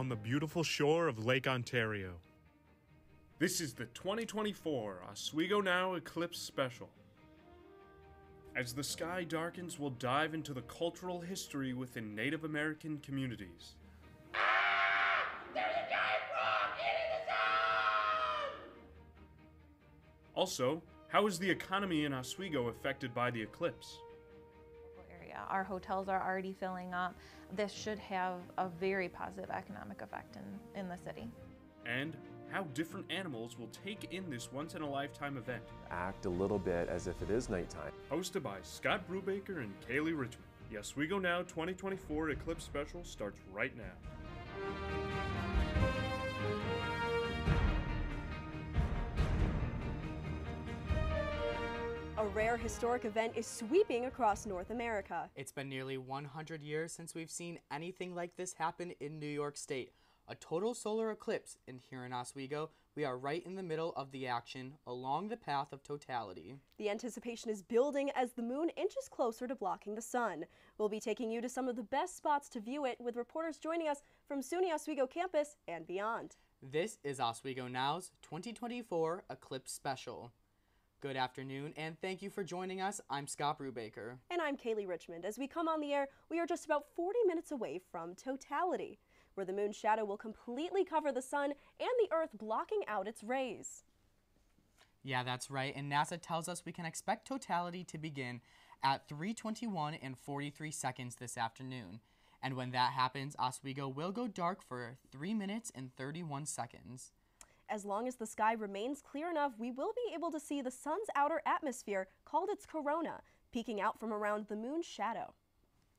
on the beautiful shore of Lake Ontario. This is the 2024 Oswego Now Eclipse Special. As the sky darkens, we'll dive into the cultural history within Native American communities. Also, how is the economy in Oswego affected by the eclipse? Area. Our hotels are already filling up. This should have a very positive economic effect in, in the city. And how different animals will take in this once in a lifetime event. Act a little bit as if it is nighttime. Hosted by Scott Brubaker and Kaley Richmond. The Oswego Now 2024 Eclipse Special starts right now. A rare historic event is sweeping across North America. It's been nearly 100 years since we've seen anything like this happen in New York State. A total solar eclipse, and here in Oswego, we are right in the middle of the action along the path of totality. The anticipation is building as the moon inches closer to blocking the sun. We'll be taking you to some of the best spots to view it with reporters joining us from SUNY Oswego campus and beyond. This is Oswego Now's 2024 Eclipse Special. Good afternoon, and thank you for joining us. I'm Scott Brubaker. And I'm Kaley Richmond. As we come on the air, we are just about 40 minutes away from totality, where the moon's shadow will completely cover the sun and the earth blocking out its rays. Yeah, that's right. And NASA tells us we can expect totality to begin at 3:21 and 43 seconds this afternoon. And when that happens, Oswego will go dark for 3 minutes and 31 seconds. As long as the sky remains clear enough, we will be able to see the sun's outer atmosphere, called its corona, peeking out from around the moon's shadow.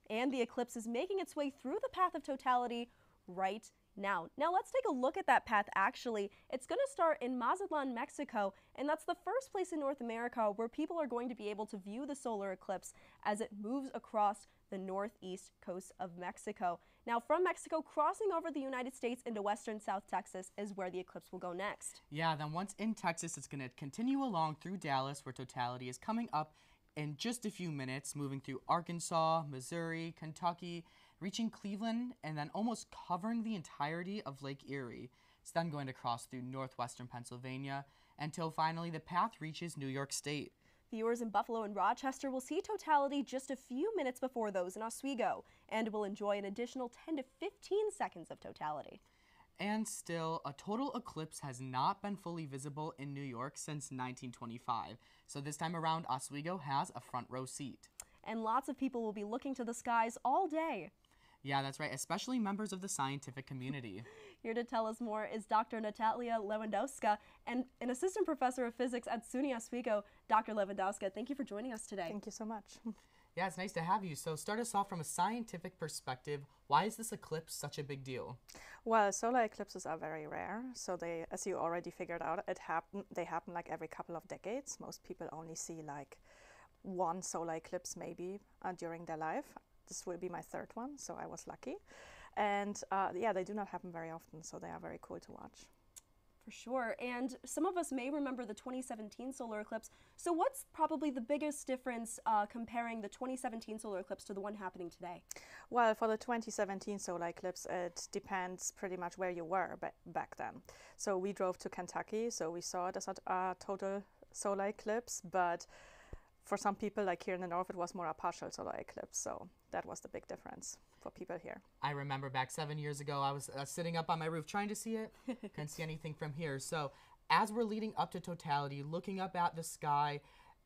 And the eclipse is making its way through the path of totality right now. Now let's take a look at that path actually. It's going to start in Mazatlan, Mexico, and that's the first place in North America where people are going to be able to view the solar eclipse as it moves across the northeast coast of Mexico. Now from Mexico, crossing over the United States into western South Texas is where the eclipse will go next. Yeah, then once in Texas, it's going to continue along through Dallas where totality is coming up in just a few minutes, moving through Arkansas, Missouri, Kentucky, reaching Cleveland, and then almost covering the entirety of Lake Erie. It's then going to cross through northwestern Pennsylvania until finally the path reaches New York State. Viewers in Buffalo and Rochester will see totality just a few minutes before those in Oswego and will enjoy an additional 10 to 15 seconds of totality. And still, a total eclipse has not been fully visible in New York since 1925. So this time around, Oswego has a front row seat. And lots of people will be looking to the skies all day. Yeah, that's right, especially members of the scientific community. Here to tell us more is Dr. Natalia Lewandowska and an assistant professor of physics at SUNY Oswego. Dr. Lewandowska, thank you for joining us today. Thank you so much. Yeah, it's nice to have you. So start us off from a scientific perspective. Why is this eclipse such a big deal? Well, solar eclipses are very rare. So they, as you already figured out, it happen, they happen like every couple of decades. Most people only see like one solar eclipse maybe uh, during their life. This will be my third one, so I was lucky. And uh, yeah, they do not happen very often, so they are very cool to watch. For sure. And some of us may remember the 2017 solar eclipse. So, what's probably the biggest difference uh, comparing the 2017 solar eclipse to the one happening today? Well, for the 2017 solar eclipse, it depends pretty much where you were back then. So, we drove to Kentucky, so we saw it as a, a total solar eclipse, but for some people, like here in the north, it was more a partial solar eclipse. So that was the big difference for people here. I remember back seven years ago, I was uh, sitting up on my roof trying to see it. Couldn't see anything from here. So as we're leading up to totality, looking up at the sky,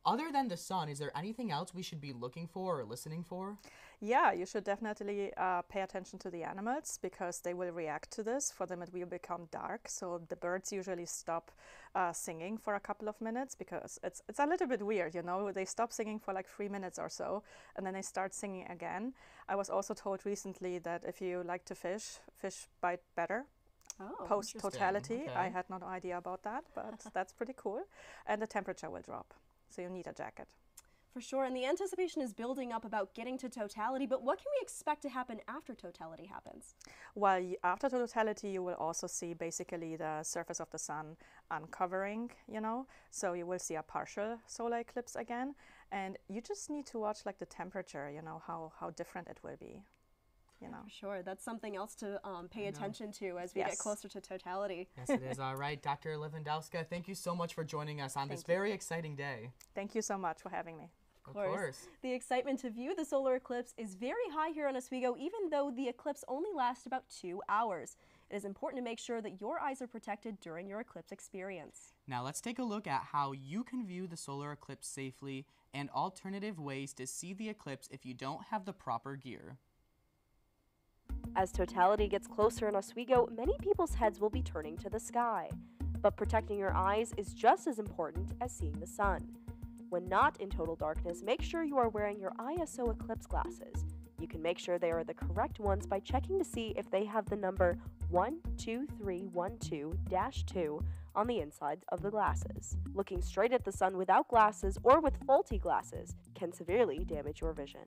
other than the sun, is there anything else we should be looking for or listening for? Yeah, you should definitely uh, pay attention to the animals because they will react to this. For them, it will become dark. So the birds usually stop uh, singing for a couple of minutes because it's it's a little bit weird, you know. They stop singing for like three minutes or so, and then they start singing again. I was also told recently that if you like to fish, fish bite better Oh, post totality. Okay. I had no idea about that, but that's pretty cool. And the temperature will drop so you'll need a jacket. For sure, and the anticipation is building up about getting to totality, but what can we expect to happen after totality happens? Well, after totality, you will also see basically the surface of the sun uncovering, you know, so you will see a partial solar eclipse again, and you just need to watch like the temperature, you know, how, how different it will be. You know. For sure. That's something else to um, pay attention to as we get closer to totality. Yes, it is. All right, Dr. Lewandowska, thank you so much for joining us on this very exciting day. Thank you so much for having me. Of course. course. The excitement to view the solar eclipse is very high here on Oswego, even though the eclipse only lasts about two hours. It is important to make sure that your eyes are protected during your eclipse experience. Now let's take a look at how you can view the solar eclipse safely and alternative ways to see the eclipse if you don't have the proper gear. As totality gets closer in Oswego, many people's heads will be turning to the sky. But protecting your eyes is just as important as seeing the sun. When not in total darkness, make sure you are wearing your ISO eclipse glasses. You can make sure they are the correct ones by checking to see if they have the number 12312 2 on the inside of the glasses. Looking straight at the sun without glasses or with faulty glasses can severely damage your vision.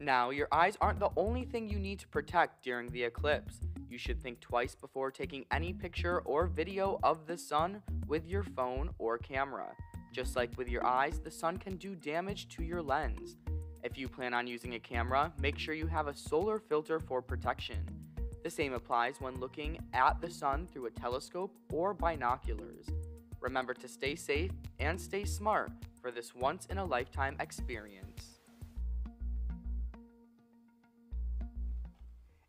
Now, your eyes aren't the only thing you need to protect during the eclipse. You should think twice before taking any picture or video of the sun with your phone or camera. Just like with your eyes, the sun can do damage to your lens. If you plan on using a camera, make sure you have a solar filter for protection. The same applies when looking at the sun through a telescope or binoculars. Remember to stay safe and stay smart for this once in a lifetime experience.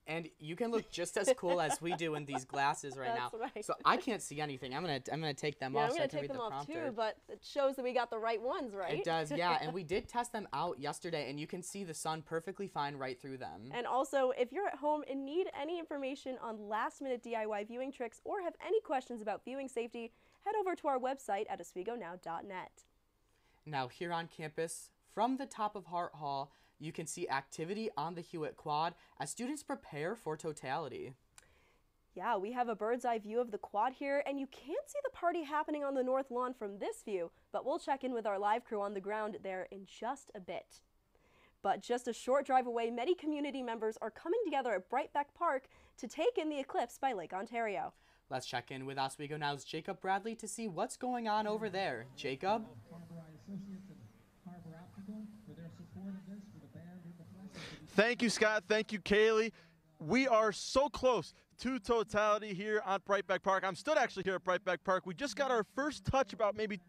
And you can look just as cool as we do in these glasses right now. Right. So I can't see anything. I'm gonna I'm gonna take them Yeah, off I'm gonna can take them the off prompter. too, but it shows that we got the right ones, right? It does, yeah. and we did test them out yesterday, and you can see the sun perfectly fine right through them. And also, if you're at home and need any information on last minute DIY viewing tricks or have any questions about viewing safety, head over to our website at oswegonow.net. Now, here on campus, from the top of Hart Hall, you can see activity on the Hewitt Quad as students prepare for totality. Yeah, we have a bird's eye view of the quad here, and you can't see the party happening on the north lawn from this view, but we'll check in with our live crew on the ground there in just a bit. But just a short drive away, many community members are coming together at Breitbeck Park to take in the eclipse by Lake Ontario. Let's check in with Oswego Now's Jakob Bradley to see what's going on over there. Jakob? Thank you, Scott. Thank you, Kaley. We are so close to totality here on Breitbeck Park. I'm stood actually here at Breitbeck Park. We just got our first touch about maybe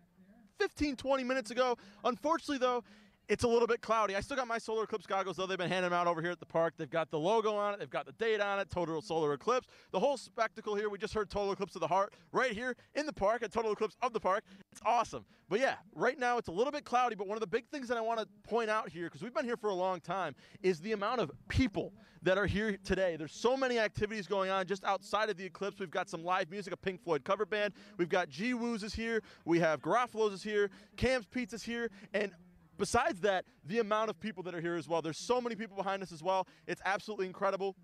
15, 20 minutes ago. Unfortunately, though, it's a little bit cloudy. I still got my solar eclipse goggles, though. They've been handing them out over here at the park. They've got the logo on it, they've got the date on it, total solar eclipse. The whole spectacle here, we just heard total eclipse of the heart right here in the park, a total eclipse of the park. It's awesome. But yeah, right now it's a little bit cloudy, but one of the big things that I want to point out here, because we've been here for a long time, is the amount of people that are here today. There's so many activities going on just outside of the eclipse. We've got some live music, a Pink Floyd cover band. We've got G Woo's is here. We have Garofalo's is here. Cam's Pizza's here. And besides that, the amount of people that are here as well. There's so many people behind us as well. It's absolutely incredible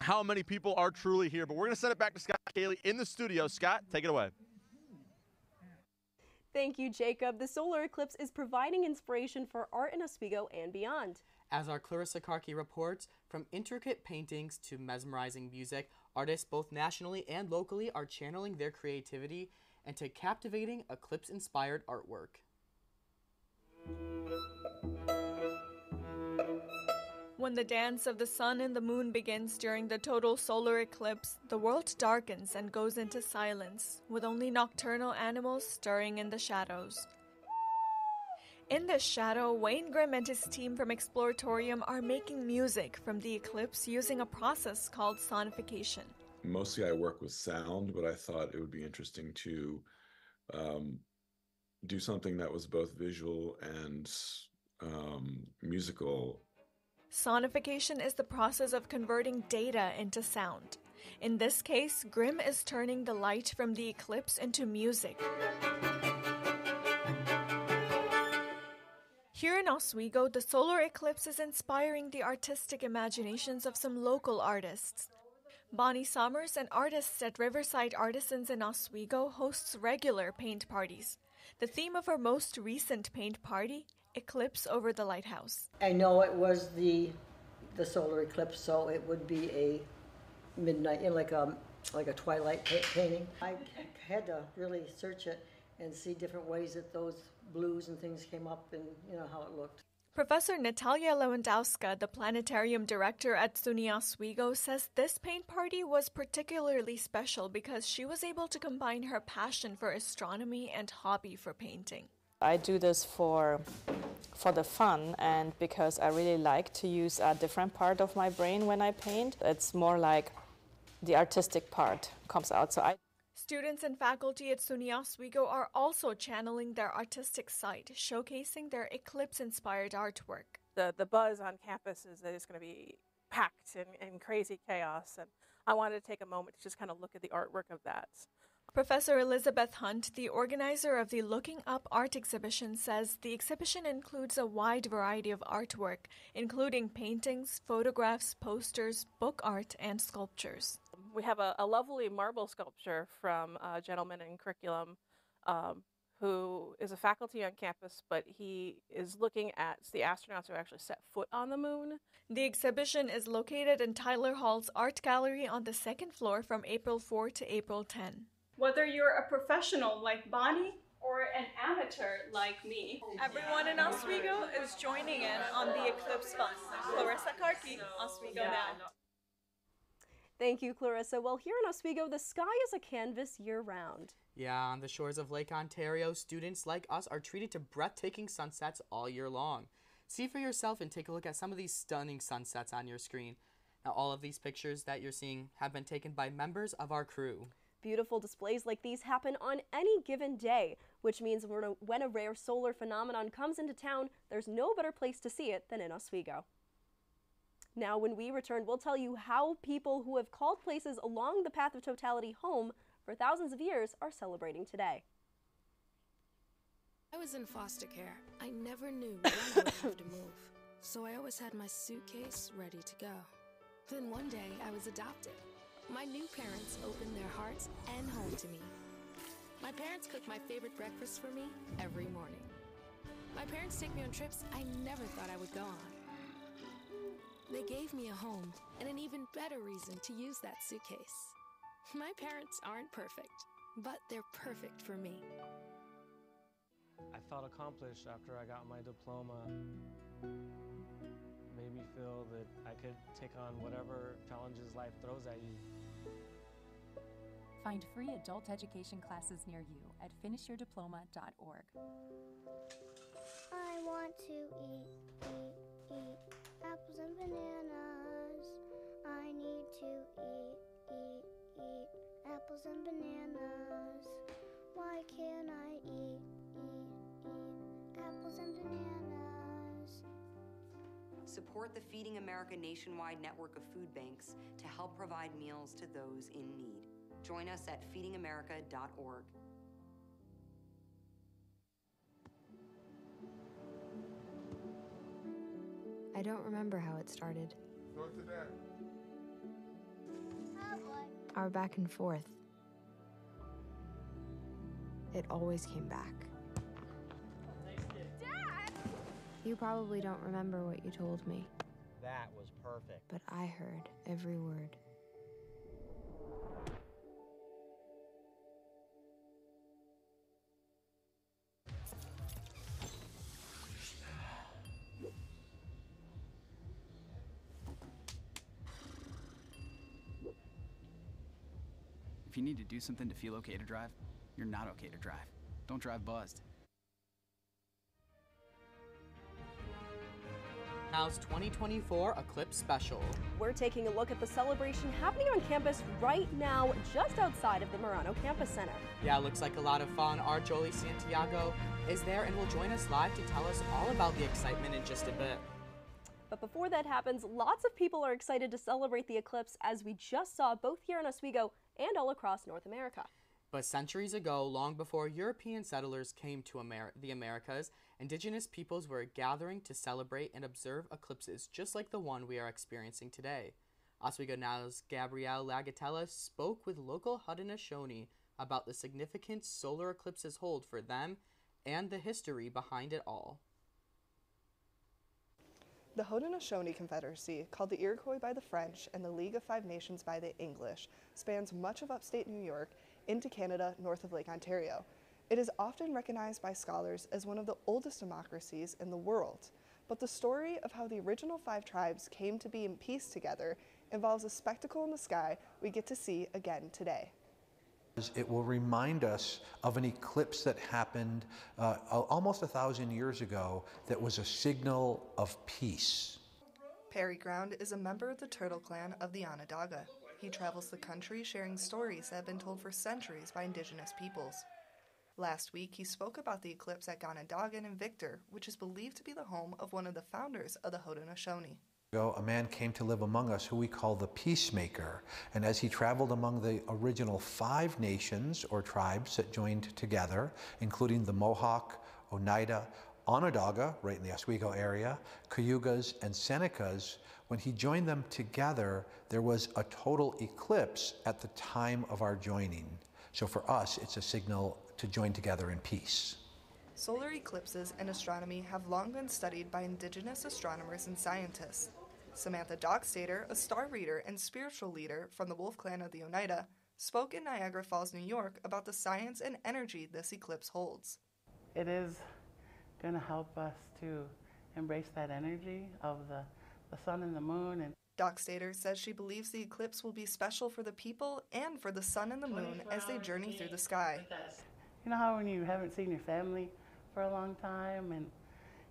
how many people are truly here. But we're going to send it back to Scott Kaley in the studio. Scott, take it away. Thank you, Jakob. The solar eclipse is providing inspiration for art in Oswego and beyond. As our Clarissa Karki reports, from intricate paintings to mesmerizing music, artists both nationally and locally are channeling their creativity into captivating eclipse inspired artwork. When the dance of the sun and the moon begins during the total solar eclipse, the world darkens and goes into silence, with only nocturnal animals stirring in the shadows. In this shadow, Wayne Grimm and his team from Exploratorium are making music from the eclipse using a process called sonification. Mostly I work with sound, but I thought it would be interesting to um, do something that was both visual and um, musical Sonification is the process of converting data into sound. In this case, Grimm is turning the light from the eclipse into music. Here in Oswego, the solar eclipse is inspiring the artistic imaginations of some local artists. Bonnie Summers, an artist at Riverside Artisans in Oswego, hosts regular paint parties. The theme of her most recent paint party eclipse over the lighthouse. I know it was the the solar eclipse, so it would be a midnight, you know, like a like a twilight pa- painting. I had to really search it and see different ways that those blues and things came up, and you know how it looked. Professor Natalia Lewandowska, the planetarium director at SUNY Oswego, says this paint party was particularly special because she was able to combine her passion for astronomy and hobby for painting. I do this for for the fun and because I really like to use a different part of my brain when I paint. It's more like the artistic part comes out. So I Students and faculty at SUNY Oswego are also channeling their artistic side, showcasing their eclipse-inspired artwork. The the buzz on campus is that it's going to be packed and, and crazy chaos, and I wanted to take a moment to just kind of look at the artwork of that. Professor Elizabeth Hunt, the organizer of the Looking Up Art exhibition, says the exhibition includes a wide variety of artwork, including paintings, photographs, posters, book art, and sculptures. We have a, a lovely marble sculpture from a gentleman in curriculum um, who is a faculty on campus, but he is looking at the astronauts who actually set foot on the moon. The exhibition is located in Tyler Hall's Art Gallery on the second floor from April 4 to April 10. Whether you're a professional like Bonnie or an amateur like me, everyone in Oswego is joining in on the Eclipse Fun. Clarissa Karki, Oswego Now. Thank you, Clarissa. Well, here in Oswego, the sky is a canvas year round. Yeah, on the shores of Lake Ontario, students like us are treated to breathtaking sunsets all year long. See for yourself and take a look at some of these stunning sunsets on your screen. Now, all of these pictures that you're seeing have been taken by members of our crew. Beautiful displays like these happen on any given day, which means when a rare solar phenomenon comes into town, there's no better place to see it than in Oswego. Now, when we return, we'll tell you how people who have called places along the path of totality home for thousands of years are celebrating today. I was in foster care. I never knew when I would have to move, so I always had my suitcase ready to go. Then one day, I was adopted. My new parents opened their hearts and home to me. My parents cook my favorite breakfast for me every morning. My parents take me on trips I never thought I would go on. They gave me a home and an even better reason to use that suitcase. My parents aren't perfect, but they're perfect for me. I felt accomplished after I got my diploma. Made me feel that I could take on whatever challenges life throws at you. Find free adult education classes near you at finishyourdiploma.org. I want to eat, eat, eat apples and bananas. I need to eat, eat, eat apples and bananas. Why can't I eat, eat, eat apples and bananas? Support the Feeding America nationwide network of food banks to help provide meals to those in need. Join us at feedingamerica.org. I don't remember how it started. North to that. Our back and forth. It always came back. Dad! You probably don't remember what you told me. That was perfect. But I heard every word. You need to do something to feel okay to drive, you're not okay to drive. Don't drive buzzed. Now's 2024 Eclipse Special. We're taking a look at the celebration happening on campus right now, just outside of the Marano Campus Center. Yeah, looks like a lot of fun. Our Jolie Santiago is there and will join us live to tell us all about the excitement in just a bit. But before that happens, lots of people are excited to celebrate the eclipse as we just saw both here in Oswego and all across North America. But centuries ago, long before European settlers came to Amer the Americas, indigenous peoples were gathering to celebrate and observe eclipses just like the one we are experiencing today. Oswego Now's Gabrielle Lagatella spoke with local Haudenosaunee about the significance solar eclipses hold for them and the history behind it all. The Haudenosaunee Confederacy, called the Iroquois by the French and the League of Five Nations by the English, spans much of upstate New York into Canada north of Lake Ontario. It is often recognized by scholars as one of the oldest democracies in the world. But the story of how the original five tribes came to be in peace together involves a spectacle in the sky we get to see again today. It will remind us of an eclipse that happened uh, almost a thousand years ago that was a signal of peace. Perry Ground is a member of the Turtle Clan of the Onondaga. He travels the country sharing stories that have been told for centuries by indigenous peoples. Last week, he spoke about the eclipse at Ganondagan and Victor, which is believed to be the home of one of the founders of the Haudenosaunee ago, a man came to live among us who we call the peacemaker. And as he traveled among the original five nations or tribes that joined together, including the Mohawk, Oneida, Onondaga, right in the Oswego area, Cayugas, and Senecas, when he joined them together, there was a total eclipse at the time of our joining. So for us, it's a signal to join together in peace. Solar eclipses and astronomy have long been studied by indigenous astronomers and scientists. Samantha Dockstader, a star reader and spiritual leader from the Wolf Clan of the Oneida, spoke in Niagara Falls, New York about the science and energy this eclipse holds. It is going to help us to embrace that energy of the, the sun and the moon. And Dockstader says she believes the eclipse will be special for the people and for the sun and the moon as they journey through the sky. You know how when you haven't seen your family for a long time and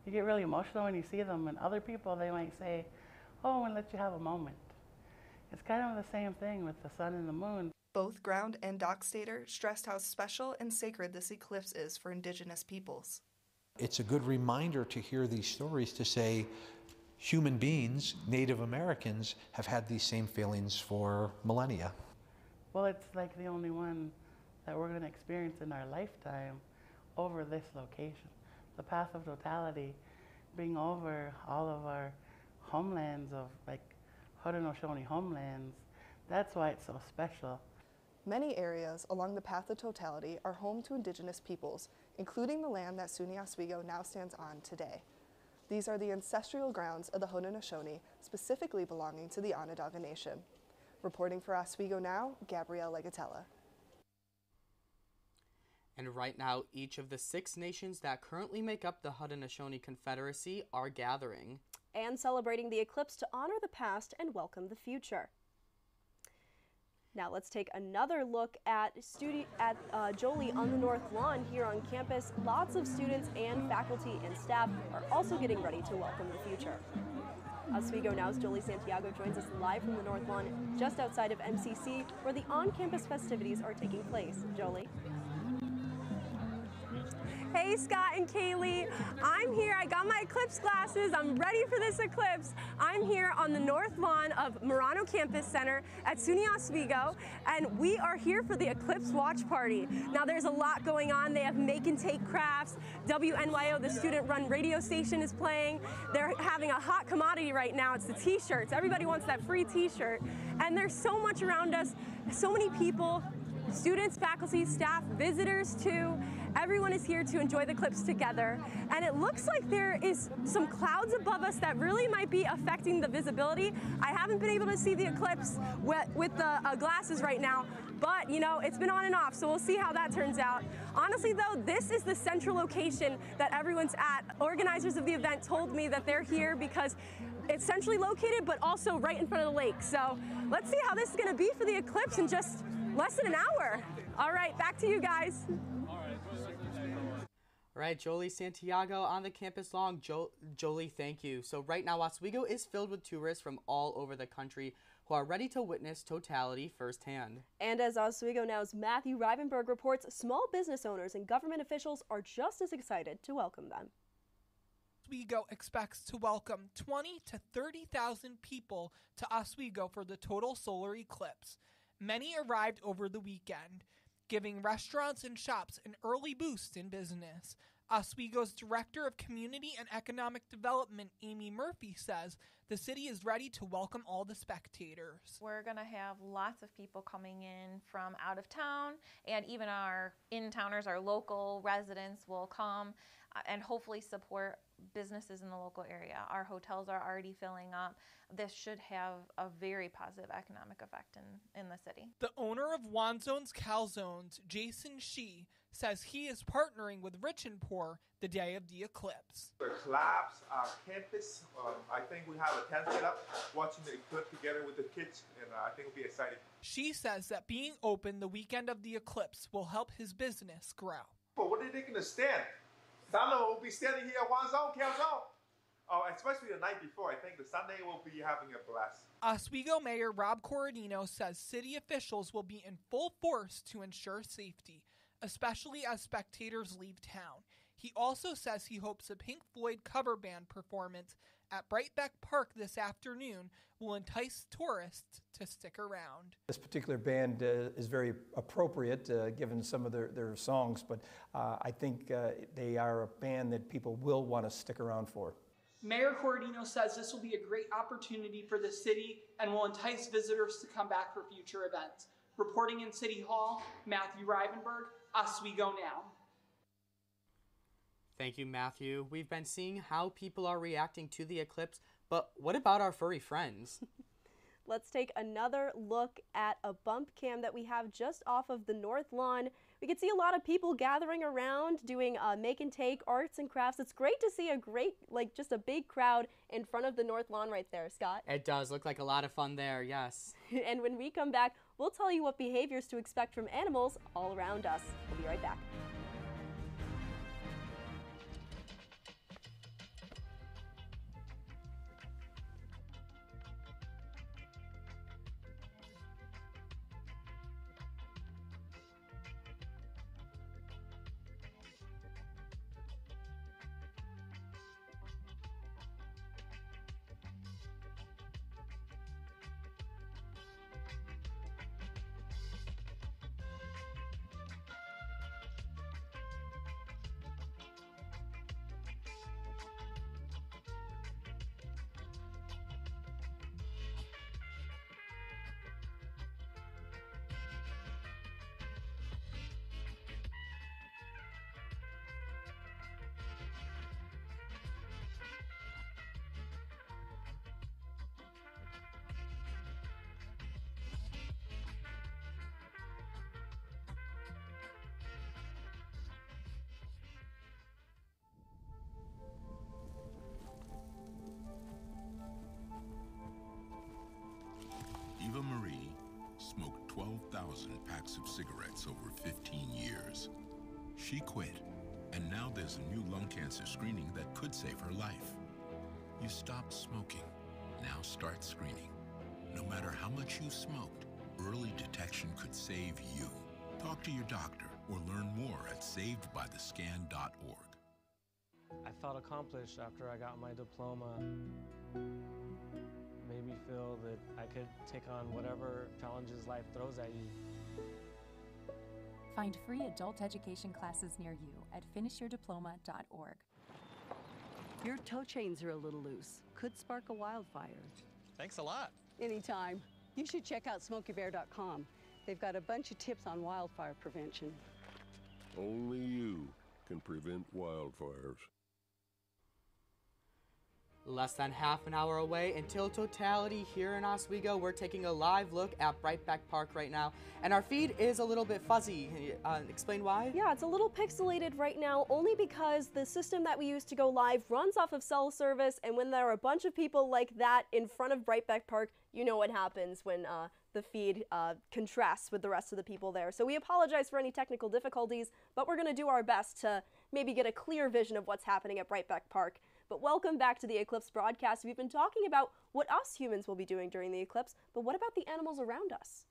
you get really emotional when you see them, and other people, they might say, oh, and let you have a moment. It's kind of the same thing with the sun and the moon. Both Ground and Dockstader stressed how special and sacred this eclipse is for indigenous peoples. It's a good reminder to hear these stories to say human beings, Native Americans, have had these same feelings for millennia. Well, it's like the only one that we're going to experience in our lifetime over this location. The path of totality being over all of our homelands of like Haudenosaunee homelands. That's why it's so special. Many areas along the path of totality are home to indigenous peoples, including the land that SUNY Oswego now stands on today. These are the ancestral grounds of the Haudenosaunee, specifically belonging to the Onondaga Nation. Reporting for Oswego Now, Gabrielle Lagatella. And right now, each of the six nations that currently make up the Haudenosaunee Confederacy are gathering and celebrating the eclipse to honor the past and welcome the future. Now let's take another look at, at uh, Jolie on the North Lawn here on campus. Lots of students and faculty and staff are also getting ready to welcome the future. Oswego Now's Jolie Santiago joins us live from the North Lawn just outside of MCC where the on-campus festivities are taking place. Jolie? Hey Scott and Kaley, I'm here. I got my eclipse glasses. I'm ready for this eclipse. I'm here on the north lawn of Marano Campus Center at SUNY Oswego, and we are here for the Eclipse Watch Party. Now there's a lot going on. They have make and take crafts. WNYO, the student-run radio station, is playing. They're having a hot commodity right now. It's the t-shirts. Everybody wants that free t-shirt. And there's so much around us, so many people Students, faculty, staff, visitors too. Everyone is here to enjoy the eclipse together. And it looks like there is some clouds above us that really might be affecting the visibility. I haven't been able to see the eclipse with, with the uh, glasses right now, but you know, it's been on and off, so we'll see how that turns out. Honestly though, this is the central location that everyone's at. Organizers of the event told me that they're here because it's centrally located, but also right in front of the lake. So let's see how this is gonna be for the eclipse in just Less than an hour. All right, back to you guys. All right, Jolie Santiago on the campus long. Jo- Jolie, thank you. So right now, Oswego is filled with tourists from all over the country who are ready to witness totality firsthand. And as Oswego Now's Matthew Rivenburgh reports, small business owners and government officials are just as excited to welcome them. Oswego expects to welcome 20 to 30,000 people to Oswego for the total solar eclipse. Many arrived over the weekend, giving restaurants and shops an early boost in business. Oswego's Director of Community and Economic Development, Amy Murphy, says the city is ready to welcome all the spectators. We're going to have lots of people coming in from out of town, and even our in towners, our local residents will come uh, and hopefully support businesses in the local area. Our hotels are already filling up. This should have a very positive economic effect in, in the city. The owner of Wanzones Calzones, Jason Shee, says he is partnering with Rich and Poor the day of the eclipse. The collapse, our campus, um, I think we have a tent set up, watching the eclipse together with the kids, and uh, I think it'll be exciting. She says that being open the weekend of the eclipse will help his business grow. But what are they going to stand? Some will be standing here at one zone, Calzone. Oh, especially the night before. I think the Sunday will be having a blast. Oswego Mayor Rob Corradino says city officials will be in full force to ensure safety, especially as spectators leave town. He also says he hopes a Pink Floyd cover band performance at Breitbeck Park this afternoon will entice tourists to stick around. This particular band uh, is very appropriate uh, given some of their, their songs, but uh, I think uh, they are a band that people will want to stick around for. Mayor Corradino says this will be a great opportunity for the city and will entice visitors to come back for future events. Reporting in City Hall, Matthew Rivenburgh, Oswego Now. Thank you, Matthew. We've been seeing how people are reacting to the eclipse, but what about our furry friends? Let's take another look at a bump cam that we have just off of the North Lawn. We can see a lot of people gathering around doing uh, make and take arts and crafts. It's great to see a great, like just a big crowd in front of the North Lawn right there, Scott. It does look like a lot of fun there, yes. and when we come back, we'll tell you what behaviors to expect from animals all around us. We'll be right back. 12,000 packs of cigarettes over 15 years. She quit, and now there's a new lung cancer screening that could save her life. You stopped smoking. Now start screening. No matter how much you smoked, early detection could save you. Talk to your doctor or learn more at savedbythescan.org. I felt accomplished after I got my diploma. Made me feel that I could take on whatever challenges life throws at you. Find free adult education classes near you at finishyourdiploma.org. Your toe chains are a little loose. Could spark a wildfire. Thanks a lot. Anytime. You should check out smokybear.com. They've got a bunch of tips on wildfire prevention. Only you can prevent wildfires. Less than half an hour away until totality here in Oswego. We're taking a live look at Breitbeck Park right now, and our feed is a little bit fuzzy. Can Uh, explain why? Yeah, it's a little pixelated right now, only because the system that we use to go live runs off of cell service, and when there are a bunch of people like that in front of Breitbeck Park, you know what happens when uh, the feed uh, contrasts with the rest of the people there. So we apologize for any technical difficulties, but we're going to do our best to maybe get a clear vision of what's happening at Breitbeck Park. But welcome back to the Eclipse broadcast. We've been talking about what us humans will be doing during the eclipse, but what about the animals around us?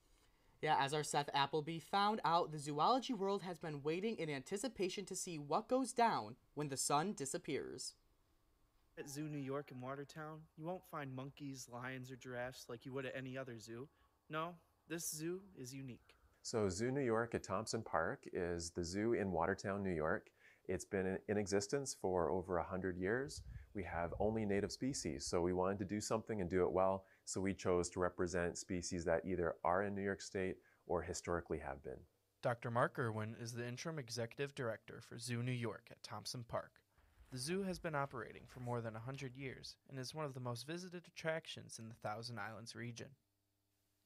Yeah, as our Seth Appleby found out, the zoology world has been waiting in anticipation to see what goes down when the sun disappears. At Zoo New York in Watertown, you won't find monkeys, lions, or giraffes like you would at any other zoo. No, this zoo is unique. So, Zoo New York at Thompson Park is the zoo in Watertown, New York. It's been in existence for over 100 years. We have only native species, so we wanted to do something and do it well, so we chose to represent species that either are in New York State or historically have been. Dr. Mark Irwin is the interim executive director for Zoo New York at Thompson Park. The zoo has been operating for more than 100 years and is one of the most visited attractions in the Thousand Islands region.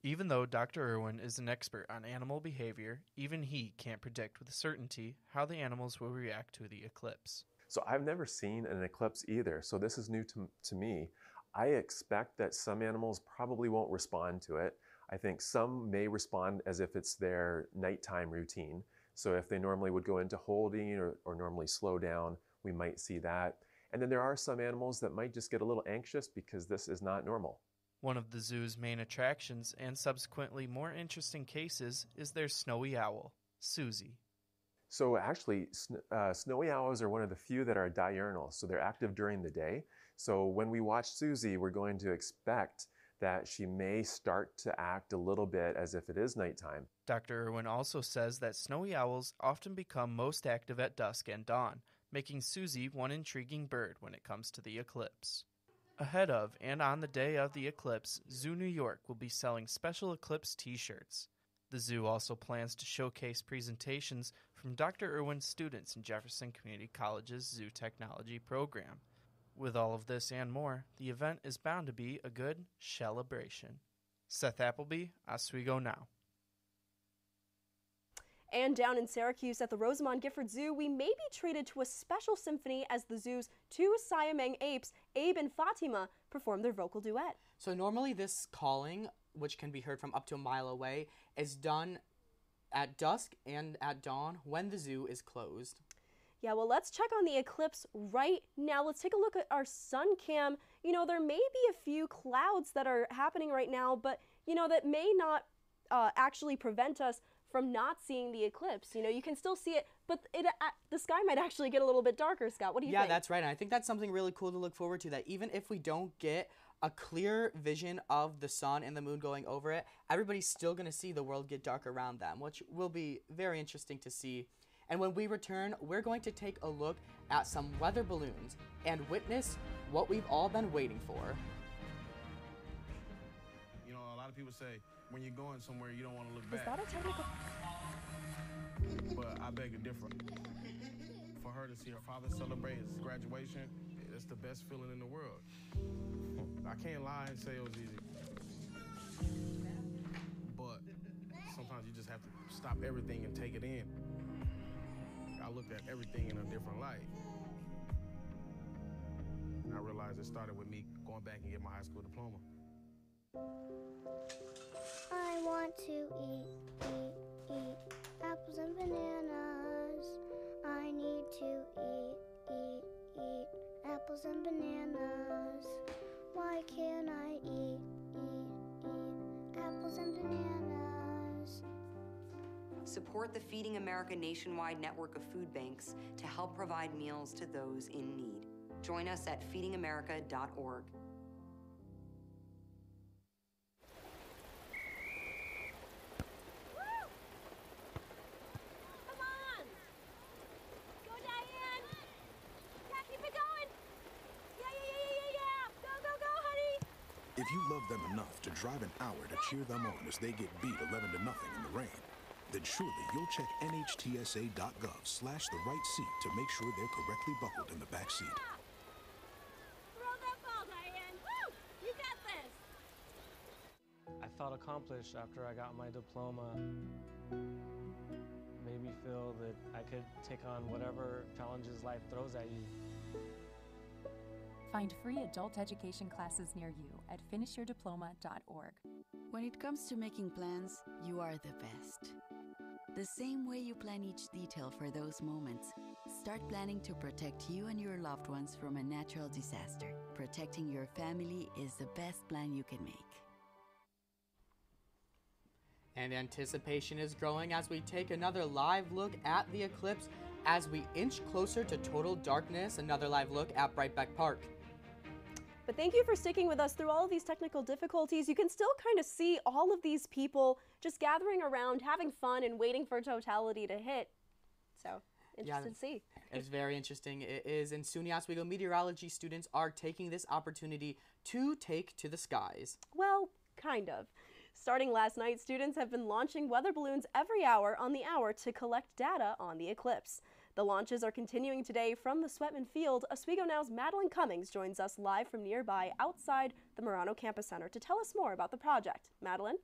Even though Dr. Irwin is an expert on animal behavior, even he can't predict with certainty how the animals will react to the eclipse. So I've never seen an eclipse either, so this is new to, to me. I expect that some animals probably won't respond to it. I think some may respond as if it's their nighttime routine. So if they normally would go into holding or, or normally slow down, we might see that. And then there are some animals that might just get a little anxious because this is not normal. One of the zoo's main attractions and subsequently more interesting cases is their snowy owl, Susie. So actually, uh, snowy owls are one of the few that are diurnal, so they're active during the day. So when we watch Susie, we're going to expect that she may start to act a little bit as if it is nighttime. Dr. Irwin also says that snowy owls often become most active at dusk and dawn, making Susie one intriguing bird when it comes to the eclipse. Ahead of and on the day of the eclipse, Zoo New York will be selling special eclipse t shirts. The zoo also plans to showcase presentations from Dr. Irwin's students in Jefferson Community College's Zoo Technology program. With all of this and more, the event is bound to be a good celebration. Seth Appleby, Oswego Now. And down in Syracuse at the Rosamond Gifford Zoo, we may be treated to a special symphony as the zoo's two Siamang apes, Abe and Fatima, perform their vocal duet. So normally this calling, which can be heard from up to a mile away, is done at dusk and at dawn when the zoo is closed. Yeah, well, let's check on the eclipse right now. Let's take a look at our sun cam. You know, there may be a few clouds that are happening right now, but, you know, that may not uh, actually prevent us from not seeing the eclipse. You know, you can still see it, but it, uh, the sky might actually get a little bit darker, Scott. What do you yeah, think? Yeah, that's right. And I think that's something really cool to look forward to, that even if we don't get a clear vision of the sun and the moon going over it, everybody's still going to see the world get dark around them, which will be very interesting to see. And when we return, we're going to take a look at some weather balloons and witness what we've all been waiting for. You know, a lot of people say when you're going somewhere, you don't want to look back. Is that a technical? But I beg to differ. For her to see her father celebrate his graduation, it's the best feeling in the world. I can't lie and say it was easy. But sometimes you just have to stop everything and take it in. I looked at everything in a different light. And I realized it started with me going back and get my high school diploma. I want to eat, eat, eat apples and bananas. I need to eat, eat, eat apples and bananas. Why can't I eat, eat, eat apples and bananas? Support the Feeding America nationwide network of food banks to help provide meals to those in need. Join us at feedingamerica.org. love them enough to drive an hour to cheer them on as they get beat 11 to nothing in the rain, then surely you'll check nhtsa.gov slash the right seat to make sure they're correctly buckled in the back seat. Throw that ball, Diane. Woo! You got this. I felt accomplished after I got my diploma. Made me feel that I could take on whatever challenges life throws at you. Find free adult education classes near you at finishyourdiploma.org. When it comes to making plans, you are the best. The same way you plan each detail for those moments, start planning to protect you and your loved ones from a natural disaster. Protecting your family is the best plan you can make. And anticipation is growing as we take another live look at the eclipse as we inch closer to total darkness. Another live look at Breitbeck Park. But thank you for sticking with us through all of these technical difficulties. You can still kind of see all of these people just gathering around, having fun, and waiting for totality to hit. So, interesting Yeah, to see. It's very interesting. It is, and SUNY Oswego meteorology students are taking this opportunity to take to the skies. Well, kind of. Starting last night, students have been launching weather balloons every hour on the hour to collect data on the eclipse. The launches are continuing today from the Sweatman Field. Oswego Now's Madelynn Cummings joins us live from nearby outside the Marano Campus Center to tell us more about the project. Madelynn?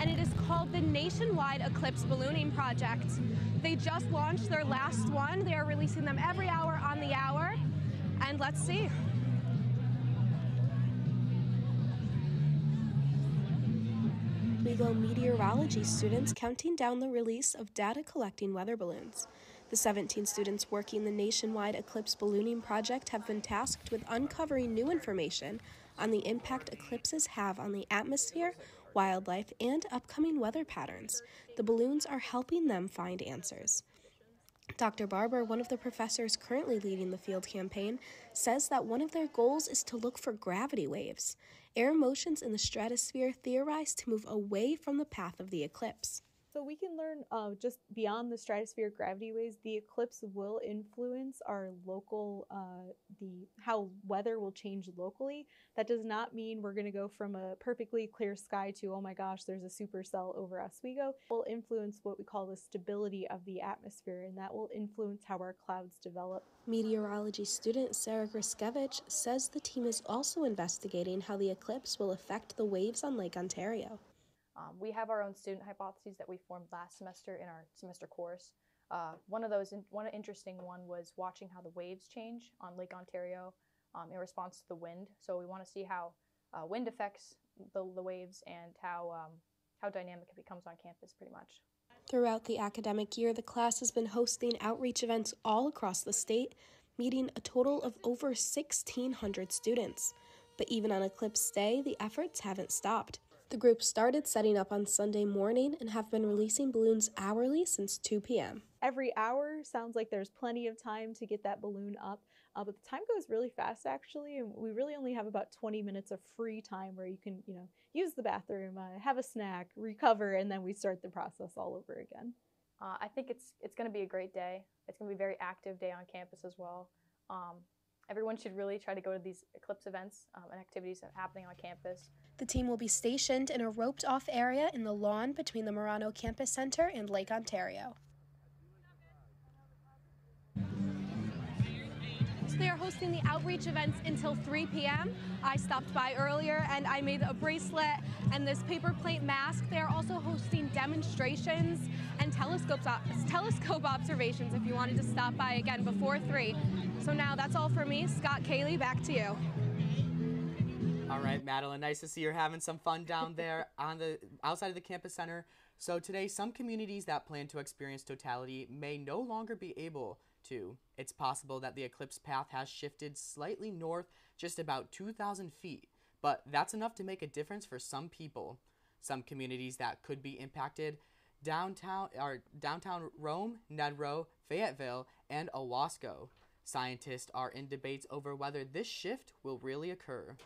and it is called the Nationwide Eclipse Ballooning Project. They just launched their last one. They are releasing them every hour on the hour. And let's see. Oswego meteorology students counting down the release of data collecting weather balloons. The 17 students working the nationwide eclipse ballooning project have been tasked with uncovering new information on the impact eclipses have on the atmosphere, wildlife, and upcoming weather patterns. The balloons are helping them find answers. Dr. Barber, one of the professors currently leading the field campaign, says that one of their goals is to look for gravity waves, air motions in the stratosphere theorized to move away from the path of the eclipse. So we can learn uh, just beyond the stratospheric gravity waves, the eclipse will influence our local, uh, the how weather will change locally. That does not mean we're going to go from a perfectly clear sky to oh my gosh, there's a supercell over Oswego. It will influence what we call the stability of the atmosphere, and that will influence how our clouds develop. Meteorology student Sarah Griskevich says the team is also investigating how the eclipse will affect the waves on Lake Ontario. Um, we have our own student hypotheses that we formed last semester in our semester course. Uh, one of those, one interesting one was watching how the waves change on Lake Ontario um, in response to the wind. So we want to see how uh, wind affects the, the, waves and how, um, how dynamic it becomes on campus pretty much. Throughout the academic year, the class has been hosting outreach events all across the state, meeting a total of over 1,600 students. But even on Eclipse Day, the efforts haven't stopped. The group started setting up on Sunday morning and have been releasing balloons hourly since 2 p.m. Every hour sounds like there's plenty of time to get that balloon up, uh, but the time goes really fast actually, and we really only have about 20 minutes of free time where you can, you know, use the bathroom, uh, have a snack, recover, and then we start the process all over again. Uh, I think it's it's going to be a great day. It's going to be a very active day on campus as well. Um, everyone should really try to go to these eclipse events um, and activities that are happening on campus. The team will be stationed in a roped off area in the lawn between the Marano Campus Center and Lake Ontario. So they are hosting the outreach events until 3 p.m. I stopped by earlier and I made a bracelet and this paper plate mask. They are also hosting demonstrations and telescope, telescope observations if you wanted to stop by again before 3. So now that's all for me. Scott Kaley, back to you. All right, Madelynn, nice to see you're having some fun down there on the outside of the campus center. So today, some communities that plan to experience totality may no longer be able to. It's possible that the eclipse path has shifted slightly north just about 2,000 feet, but that's enough to make a difference for some people. Some communities that could be impacted downtown are downtown Rome, Nedrow, Fayetteville, and Owasco. Scientists are in debates over whether this shift will really occur.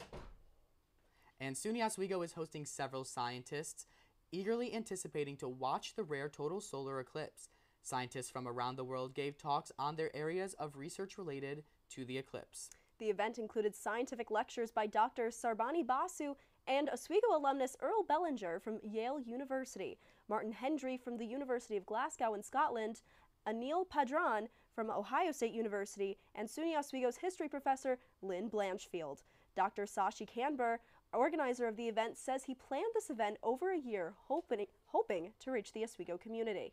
And SUNY Oswego is hosting several scientists eagerly anticipating to watch the rare total solar eclipse. Scientists from around the world gave talks on their areas of research related to the eclipse. The event included scientific lectures by Dr. Sarbani Basu and Oswego alumnus Earl Bellinger from Yale University, Martin Hendry from the University of Glasgow in Scotland, Anil Pradhan from Ohio State University, and SUNY Oswego's history professor Lynn Blanchfield. Dr. Shashi Kanbur, organizer of the event, says he planned this event over a year, hoping, hoping to reach the Oswego community.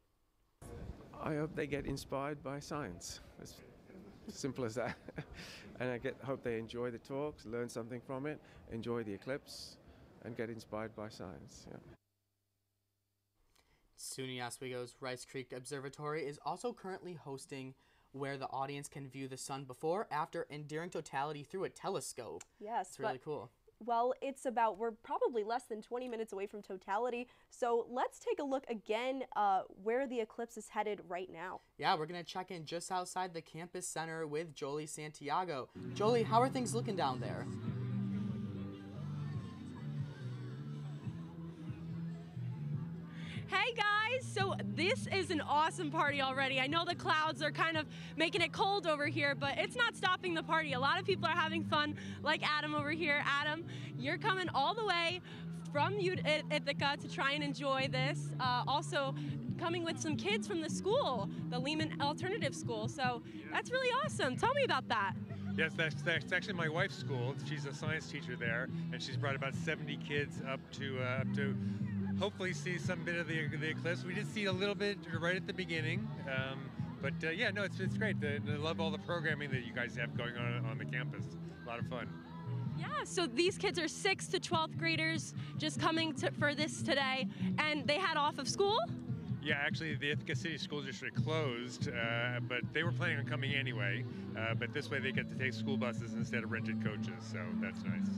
I hope they get inspired by science. It's simple as that. and I get, hope they enjoy the talks, learn something from it, enjoy the eclipse, and get inspired by science. Yeah. SUNY Oswego's Rice Creek Observatory is also currently hosting where the audience can view the sun before, after, and during totality through a telescope. Yes, it's really cool. Well, it's about, we're probably less than 20 minutes away from totality. So let's take a look again uh, where the eclipse is headed right now. Yeah, we're going to check in just outside the campus center with Jolie Santiago. Jolie, how are things looking down there? So this is an awesome party already. I know the clouds are kind of making it cold over here, but it's not stopping the party. A lot of people are having fun, like Adam over here. Adam, you're coming all the way from Ithaca to try and enjoy this. Uh, also, coming with some kids from the school, the Lehman Alternative School. So that's really awesome. Tell me about that. Yes, that's, that's actually my wife's school. She's a science teacher there, and she's brought about 70 kids up to uh, up to hopefully see some bit of the, the eclipse. We did see a little bit right at the beginning, um, but uh, yeah, no, it's, it's great. I love all the programming that you guys have going on on the campus. A lot of fun. Yeah, so these kids are 6th to 12th graders just coming to, for this today, and they had off of school? Yeah, actually, the Ithaca City School District closed, uh, but they were planning on coming anyway. Uh, but this way, they get to take school buses instead of rented coaches, so that's nice.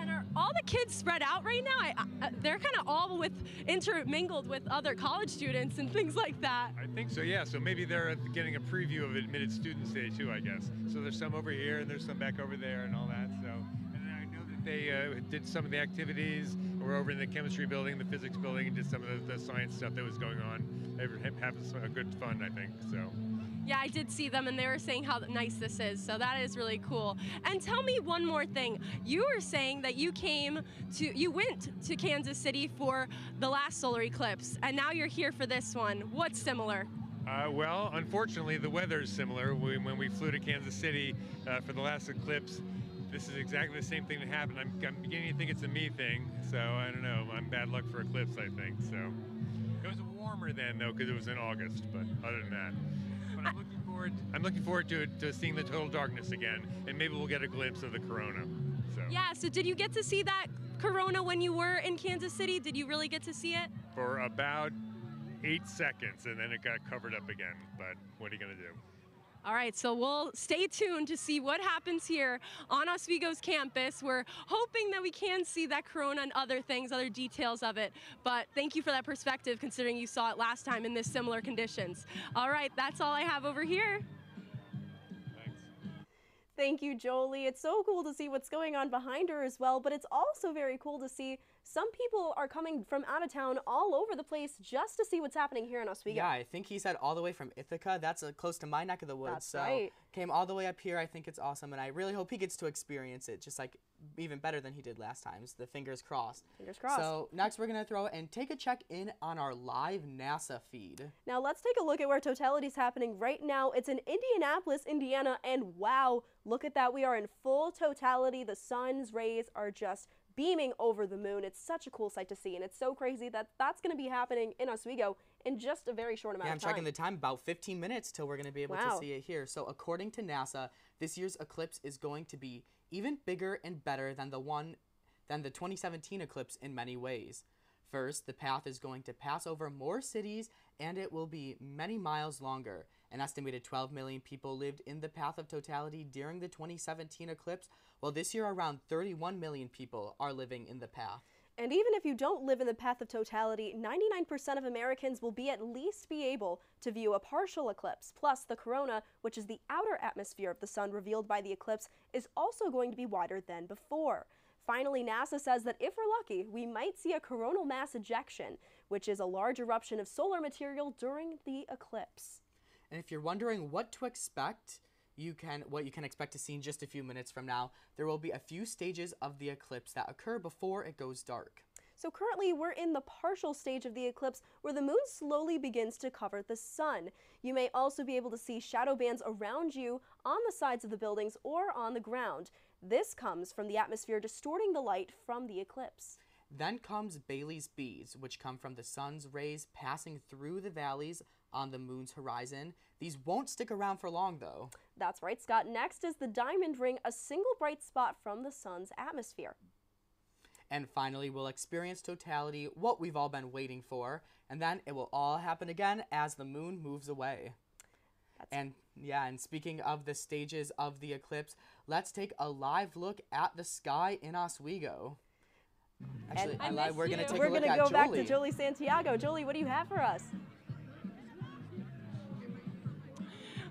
And are all the kids spread out right now? I, I, they're kind of all with intermingled with other college students and things like that. I think so, yeah. So maybe they're getting a preview of admitted students day too, I guess. So there's some over here and there's some back over there and all that. So and I know that they uh, did some of the activities. We're over in the chemistry building, the physics building, and did some of the, the science stuff that was going on. They were having some good fun, I think. So. Yeah, I did see them and they were saying how nice this is. So that is really cool. And tell me one more thing. You were saying that you came to, you went to Kansas City for the last solar eclipse and now you're here for this one. What's similar? Uh, well, unfortunately, the weather is similar. We, when we flew to Kansas City uh, for the last eclipse, this is exactly the same thing that happened. I'm, I'm, beginning to think it's a me thing, so I don't know. I'm bad luck for eclipse, I think. So it was warmer then, though, because it was in August. But other than that, but I'm looking forward. I'm looking forward to to seeing the total darkness again, and maybe we'll get a glimpse of the corona. So Yeah. So did you get to see that corona when you were in Kansas City? Did you really get to see it? for about eight seconds, and then it got covered up again. But what are you gonna do? All right, so we'll stay tuned to see what happens here on Oswego's campus. We're hoping that we can see that corona and other things, other details of it. But thank you for that perspective, considering you saw it last time in this similar conditions. All right, that's all I have over here. Thanks. Thank you, Jolie. It's so cool to see what's going on behind her as well, but it's also very cool to see some people are coming from out of town all over the place just to see what's happening here in Oswego. Yeah, I think he said all the way from Ithaca. That's uh, close to my neck of the woods. That's so right. came all the way up here. I think it's awesome, and I really hope he gets to experience it just like even better than he did last time. So the fingers crossed. Fingers crossed. So next we're gonna throw and take a check in on our live NASA feed. Now let's take a look at where totality is happening right now. It's in Indianapolis, Indiana, and wow, look at that. We are in full totality. The sun's rays are just beaming over the moon. It's such a cool sight to see, and it's so crazy that that's going to be happening in Oswego in just a very short amount of time. Yeah, I'm checking the time. About 15 minutes till we're going to be able Wow. to see it here. So according to NASA, this year's eclipse is going to be even bigger and better than the one than the 2017 eclipse in many ways. First, the path is going to pass over more cities and it will be many miles longer. An estimated 12 million people lived in the path of totality during the 2017 eclipse, while this year around 31 million people are living in the path. And even if you don't live in the path of totality, 99% of Americans will be at least be able to view a partial eclipse. Plus, the corona, which is the outer atmosphere of the sun revealed by the eclipse, is also going to be wider than before. Finally, NASA says that if we're lucky, we might see a coronal mass ejection, which is a large eruption of solar material during the eclipse. And if you're wondering what to expect, you can what you can expect to see in just a few minutes from now. There will be a few stages of the eclipse that occur before it goes dark. So currently, we're in the partial stage of the eclipse where the moon slowly begins to cover the sun. You may also be able to see shadow bands around you on the sides of the buildings or on the ground. This comes from the atmosphere distorting the light from the eclipse. Then comes Baily's beads, which come from the sun's rays passing through the valleys on the moon's horizon. These won't stick around for long though. That's right, Scott. Next is the diamond ring, a single bright spot from the sun's atmosphere. And finally, we'll experience totality, what we've all been waiting for, and then it will all happen again as the moon moves away. and yeah, and speaking of the stages of the eclipse, let's take a live look at the sky in Oswego. Actually, And I. We're gonna take We're a look gonna at go back to Jolie Santiago. Jolie, what do you have for us?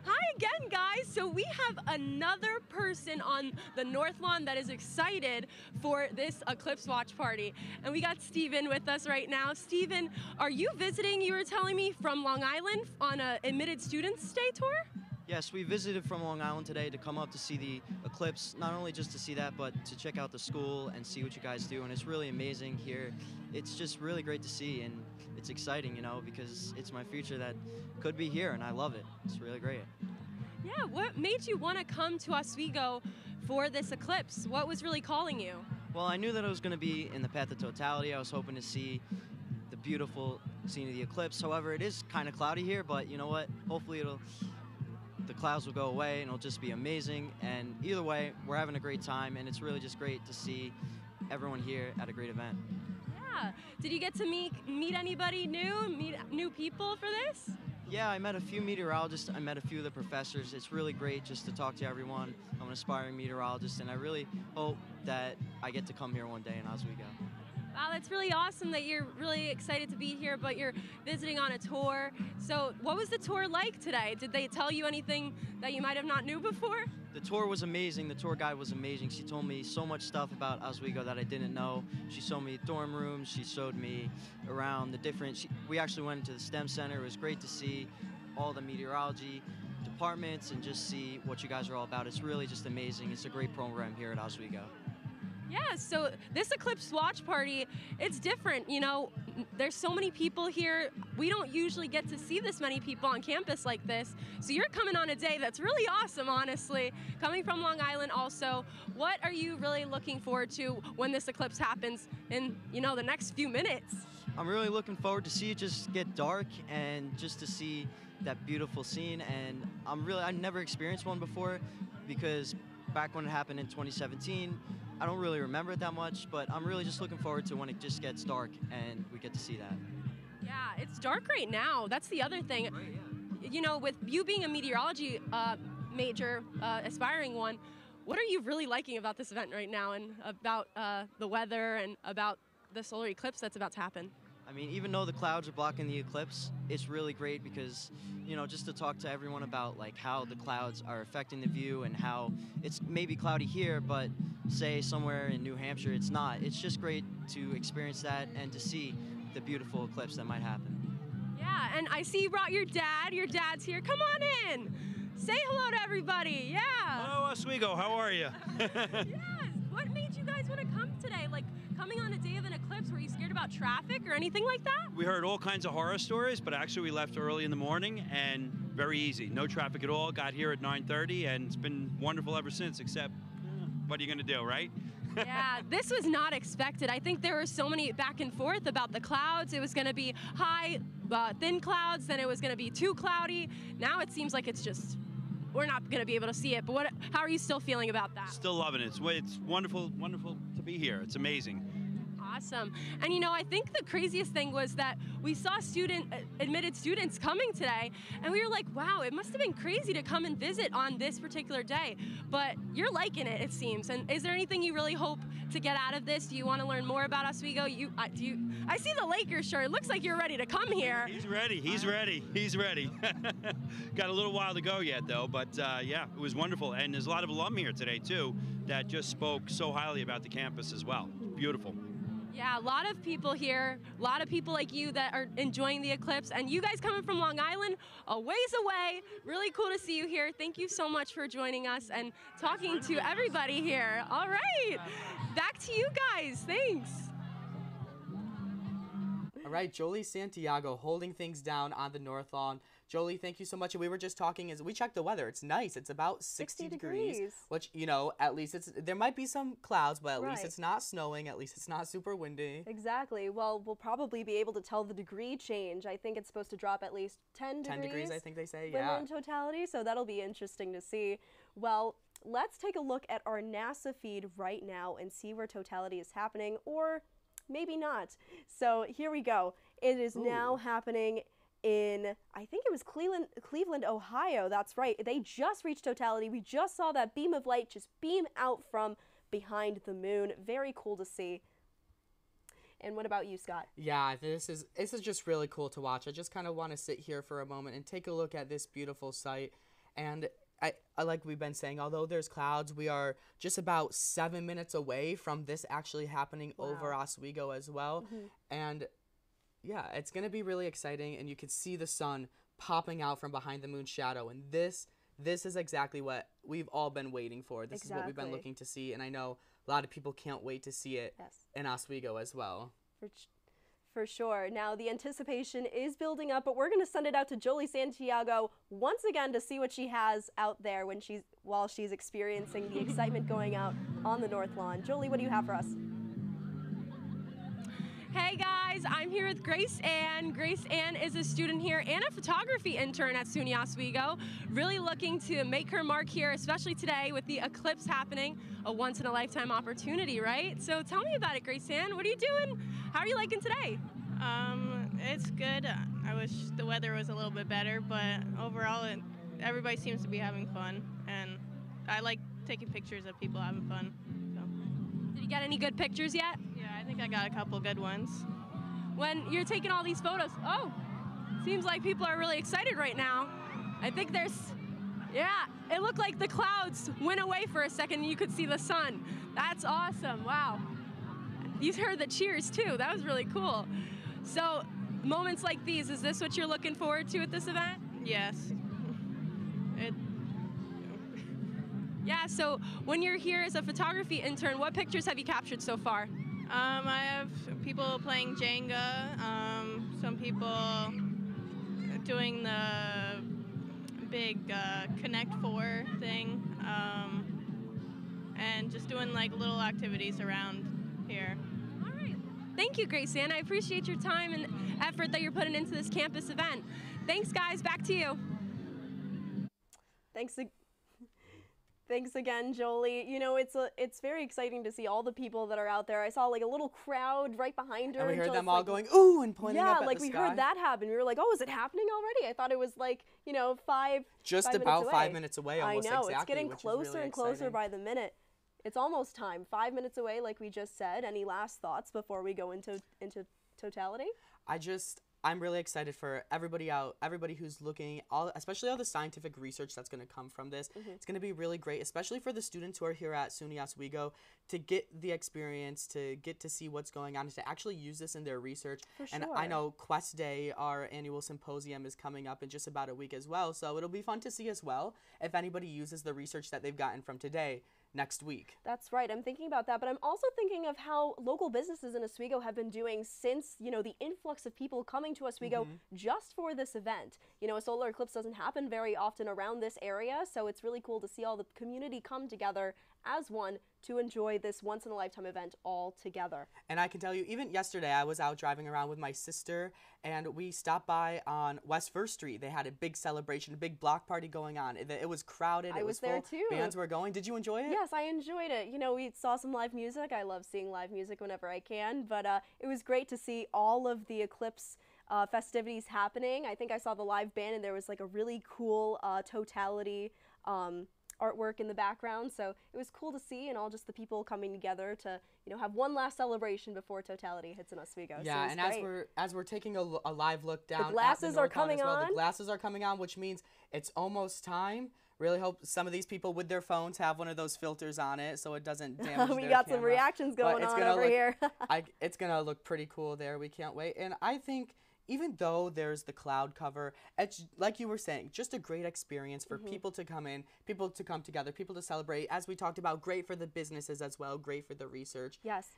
Hi again, guys. So we have another person on the North Lawn that is excited for this eclipse watch party. And we got Steven with us right now. Steven, are you visiting, you were telling me, from Long Island on a admitted students stay tour? Yes, we visited from Long Island today to come up to see the eclipse, not only just to see that, but to check out the school and see what you guys do. And it's really amazing here. It's just really great to see, and it's exciting, you know, because it's my future that could be here, and I love it. It's really great. Yeah, what made you want to come to Oswego for this eclipse? What was really calling you? Well, I knew that I was going to be in the path of totality. I was hoping to see the beautiful scene of the eclipse. However, it is kind of cloudy here, but you know what? Hopefully it'll the clouds will go away and it'll just be amazing. And either way, we're having a great time, and it's really just great to see everyone here at a great event. Yeah. Did you get to meet meet anybody new? Meet new people for this? Yeah, I met a few meteorologists. I met a few of the professors. It's really great just to talk to everyone. I'm an aspiring meteorologist, and I really hope that I get to come here one day in Oswego. Wow, that's really awesome that you're really excited to be here, but you're visiting on a tour. So, what was the tour like today? Did they tell you anything that you might have not knew before? The tour was amazing. The tour guide was amazing. She told me so much stuff about Oswego that I didn't know. She showed me dorm rooms. She showed me around the different. She, we actually went to the STEM center. It was great to see all the meteorology departments and just see what you guys are all about. It's really just amazing. It's a great program here at Oswego. Yeah, so this Eclipse watch party, it's different. You know, there's so many people here. We don't usually get to see this many people on campus like this. So you're coming on a day that's really awesome, honestly. Coming from Long Island also. What are you really looking forward to when this eclipse happens in, you know, the next few minutes? I'm really looking forward to see it just get dark and just to see that beautiful scene. And I'm really, I've never experienced one before because back when it happened in 2017, I don't really remember it that much, but I'm really just looking forward to when it just gets dark and we get to see that. Yeah, it's dark right now. That's the other thing. Right, yeah. You know, with you being a meteorology uh, major, uh, aspiring one, what are you really liking about this event right now and about uh, the weather and about the solar eclipse that's about to happen? I mean, even though the clouds are blocking the eclipse, it's really great because, you know, just to talk to everyone about like how the clouds are affecting the view and how it's maybe cloudy here, but say somewhere in New Hampshire it's not. It's just great to experience that and to see the beautiful eclipse that might happen. Yeah, and I see you brought your dad. Your dad's here. Come on in. Say hello to everybody. Yeah. Hello, Oswego. How are you? yes. What made you guys want to come today? Like coming on a day of an eclipse, were you scared about traffic or anything like that? we heard all kinds of horror stories, but actually we left early in the morning and very easy. No traffic at all. Got here at 9:30 and it's been wonderful ever since. Except, what are you going to do, right? yeah, this was not expected. I think there were so many back and forth about the clouds. It was going to be high, uh, thin clouds, then it was going to be too cloudy. Now it seems like it's just we're not going to be able to see it. But what? How are you still feeling about that? Still loving it. It's, it's wonderful, wonderful to be here. It's amazing. Awesome. And you know, I think the craziest thing was that we saw student uh, admitted students coming today and we were like, "Wow, it must have been crazy to come and visit on this particular day." But you're liking it, it seems. And is there anything you really hope to get out of this? Do you want to learn more about Oswego? You uh, do you I see the Lakers shirt. It looks like you're ready to come here. He's ready. He's ready. He's ready. Got a little while to go yet, though. But uh, yeah, it was wonderful. And there's a lot of alum here today too that just spoke so highly about the campus as well. Beautiful. Yeah, a lot of people here, a lot of people like you that are enjoying the eclipse, and you guys coming from Long Island, a ways away. Really cool to see you here. Thank you so much for joining us and talking to everybody here. All right, back to you guys. Thanks. All right, Jolie Santiago holding things down on the North Lawn. Jolie, thank you so much. And we were just talking as we checked the weather. It's nice. It's about 60, 60 degrees, degrees. which, you know, at least it's there might be some clouds, but at least it's not snowing. At least it's not super windy. Exactly. Well, we'll probably be able to tell the degree change. I think it's supposed to drop at least 10 degrees. 10 degrees. I think they say, yeah. in totality, so that'll be interesting to see. Well, let's take a look at our NASA feed right now and see where totality is happening, or maybe not. So here we go. It is now happening in I think it was Cleveland, Cleveland, Ohio. That's right. They just reached totality. We just saw that beam of light just beam out from behind the moon. Very cool to see. And what about you, Scott? Yeah, this is this is just really cool to watch. I just kind of want to sit here for a moment and take a look at this beautiful sight. And I, I like we've been saying, although there's clouds, we are just about seven minutes away from this actually happening over Oswego as well. Mhm. And yeah, it's gonna be really exciting, and you can see the sun popping out from behind the moon's shadow. And this, this is exactly what we've all been waiting for. This is what we've been looking to see, and I know a lot of people can't wait to see it Yes. in Oswego as well. For, for sure. Now, the anticipation is building up, but we're going to send it out to Jolie Santiago once again to see what she has out there when she's while she's experiencing the excitement going out on the North Lawn. Jolie, what do you have for us? Hey guys, I'm here with Grace Ann. Grace Ann is a student here and a photography intern at SUNY Oswego. Really looking to make her mark here, especially today with the eclipse happening, a once in a lifetime opportunity, right? So tell me about it, Grace Ann. What are you doing? How are you liking today? Um, it's good. I wish the weather was a little bit better, but overall, it, everybody seems to be having fun, and I like taking pictures of people having fun. Did you get any good pictures yet? Yeah, I think I got a couple good ones. When you're taking all these photos, oh, seems like people are really excited right now. I think there's, yeah, it looked like the clouds went away for a second and you could see the sun. That's awesome. Wow. You heard the cheers too. That was really cool. So, moments like these, is this what you're looking forward to at this event? Yes. It, Yeah, so when you're here as a photography intern, what pictures have you captured so far? Um, I have people playing Jenga, um, some people doing the big uh, Connect Four thing, um, and just doing like little activities around here. All right. Thank you, Grace Ann. I appreciate your time and effort that you're putting into this campus event. Thanks, guys. Back to you. Thanks. Thanks again, Jolie. You know, it's a, it's very exciting to see all the people that are out there. I saw like a little crowd right behind her. And we heard just, them all like- going, ooh, and pointing yeah, up at like we sky. heard that happen. We were like, oh, is it happening already? I thought it was like, you know, five. Just five about minutes five minutes away, almost I know it's getting closer really and closer exciting. by the minute. It's almost time. Five minutes away, like we just said. Any last thoughts before we go into into totality? I just I'm really excited for everybody out, everybody who's looking, all especially all the scientific research that's going to come from this. Mhm. It's going to be really great, especially for the students who are here at SUNY Oswego to get the experience, to get to see what's going on, and to actually use this in their research. For And I know Quest Day, our annual symposium, is coming up in just about a week as well, so it'll be fun to see as well if anybody uses the research that they've gotten from today next week. That's right. I'm thinking about that, but I'm also thinking of how local businesses in Oswego have been doing since, you know, the influx of people coming to Oswego Mhm. just for this event. You know, a solar eclipse doesn't happen very often around this area, so it's really cool to see all the community come together as one to enjoy this once in a lifetime event all together. And I can tell you, even yesterday, I was out driving around with my sister, and we stopped by on West First Street. They had a big celebration, a big block party going on. It, it was crowded. I it was was, there full. too. Bands were going. Did you enjoy it? Yes, I enjoyed it. You know, we saw some live music. I love seeing live music whenever I can, but uh, it was great to see all of the eclipse uh, festivities happening. I think I saw the live band, and there was like a really cool uh, totality. Um, artwork in the background so it was cool to see and all just the people coming together to you know have one last celebration before totality hits in oswego so Yeah, was and as we're as we're taking a live look down, at glasses the are coming well, on. The glasses are coming on, which means it's almost time. Really hope some of these people with their phones have one of those filters on it, so it doesn't damage. We got some reactions going on over look- here. I, it's gonna look pretty cool there. We can't wait. And I think even though there's the cloud cover, it's like you were saying, just a great experience for Mhm. people to come in, people to come together, people to celebrate. As we talked about, great for the businesses as well, great for the research. Yes.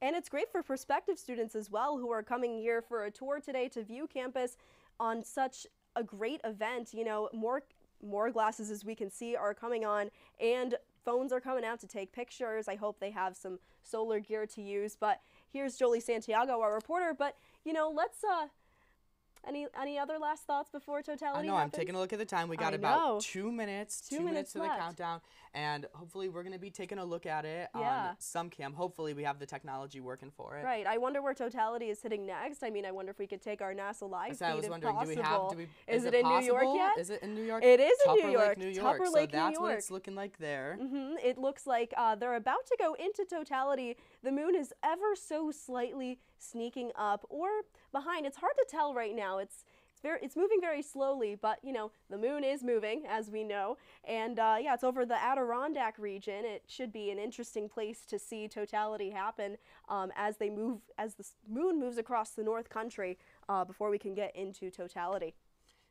And it's great for prospective students as well who are coming here for a tour today to view campus on such a great event. You know, more more glasses as we can see are coming on and phones are coming out to take pictures. I hope they have some solar gear to use. But here's Jolie Santiago, our reporter. But you know, let's uh any any other last thoughts before totality? I know. I'm taking a look at the time. We got about two minutes. Two Two, minutes minutes to the countdown, and hopefully we're gonna be taking a look at it Yeah. on some cam. Hopefully we have the technology working for it. Right. I wonder where totality is hitting next. I mean, I wonder if we could take our NASA live That's what I was wondering. Do we have? Do we? is, it, it, in New York yet? Is it in New York? It is in New York. Lake, New York. Tupper so Lake, New that's what it's looking like there. hmm It looks like uh, they're about to go into totality. The moon is ever so slightly sneaking up or behind. It's hard to tell right now. It's very it's moving very slowly, but you know the moon is moving as we know, and uh, yeah, it's over the Adirondack region. It should be an interesting place to see totality happen um, as they move as the moon moves across the North Country uh, before we can get into totality.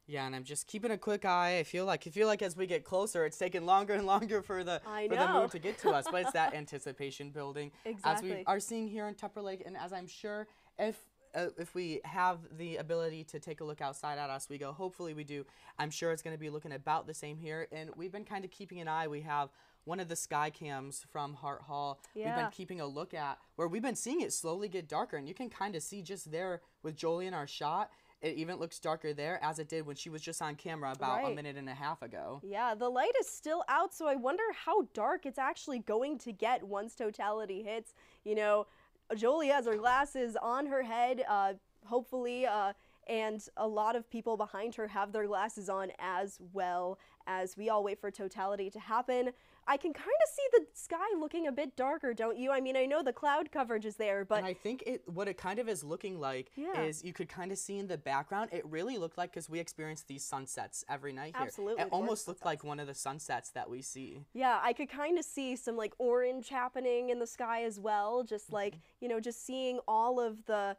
Yeah, and I'm just keeping a quick eye. I feel like I feel like as we get closer, it's taking longer and longer for the I for the moon to get to us. But it's that anticipation building, as we are seeing here in Tupper Lake, and as I'm sure if uh, if we have the ability to take a look outside at Oswego, hopefully we do. I'm sure it's going to be looking about the same here. And we've been kind of keeping an eye. We have one of the sky cams from Hart Hall. We've been keeping a look at where we've been seeing it slowly get darker, and you can kind of see just there with Jolie in our shot. It even looks darker there as it did when she was just on camera about a minute and a half ago. Yeah, the light is still out, so I wonder how dark it's actually going to get once totality hits. You know, Jolie has her glasses on her head, uh, hopefully, uh, and a lot of people behind her have their glasses on as well as we all wait for totality to happen. I can kind of see the sky looking a bit darker, don't you? I mean, I know the cloud coverage is there, but and I think it what it kind of is looking like Yeah. is you could kind of see in the background. It really looked like because we experience these sunsets every night here. Absolutely, it almost looked like one of the sunsets that we see. Yeah, I could kind of see some like orange happening in the sky as well, just mm-hmm. like, you know, just seeing all of the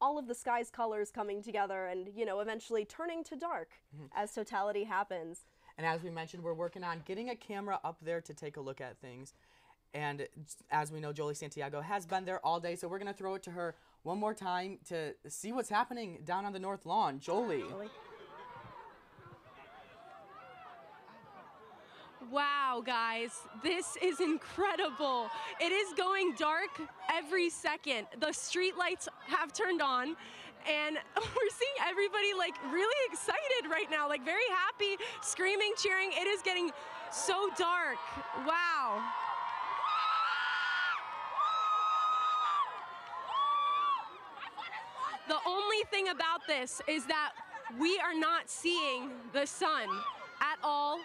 all of the sky's colors coming together and, you know, eventually turning to dark mm-hmm. as totality happens. And as we mentioned, we're working on getting a camera up there to take a look at things. And as we know, Jolie Santiago has been there all day, so we're going to throw it to her one more time to see what's happening down on the North Lawn. Jolie. Wow, guys, this is incredible. It is going dark every second. The street lights have turned on. And we're seeing everybody like really excited right now, like very happy, screaming, cheering. It is getting so dark. Wow. The only thing about this is that we are not seeing the sun at all.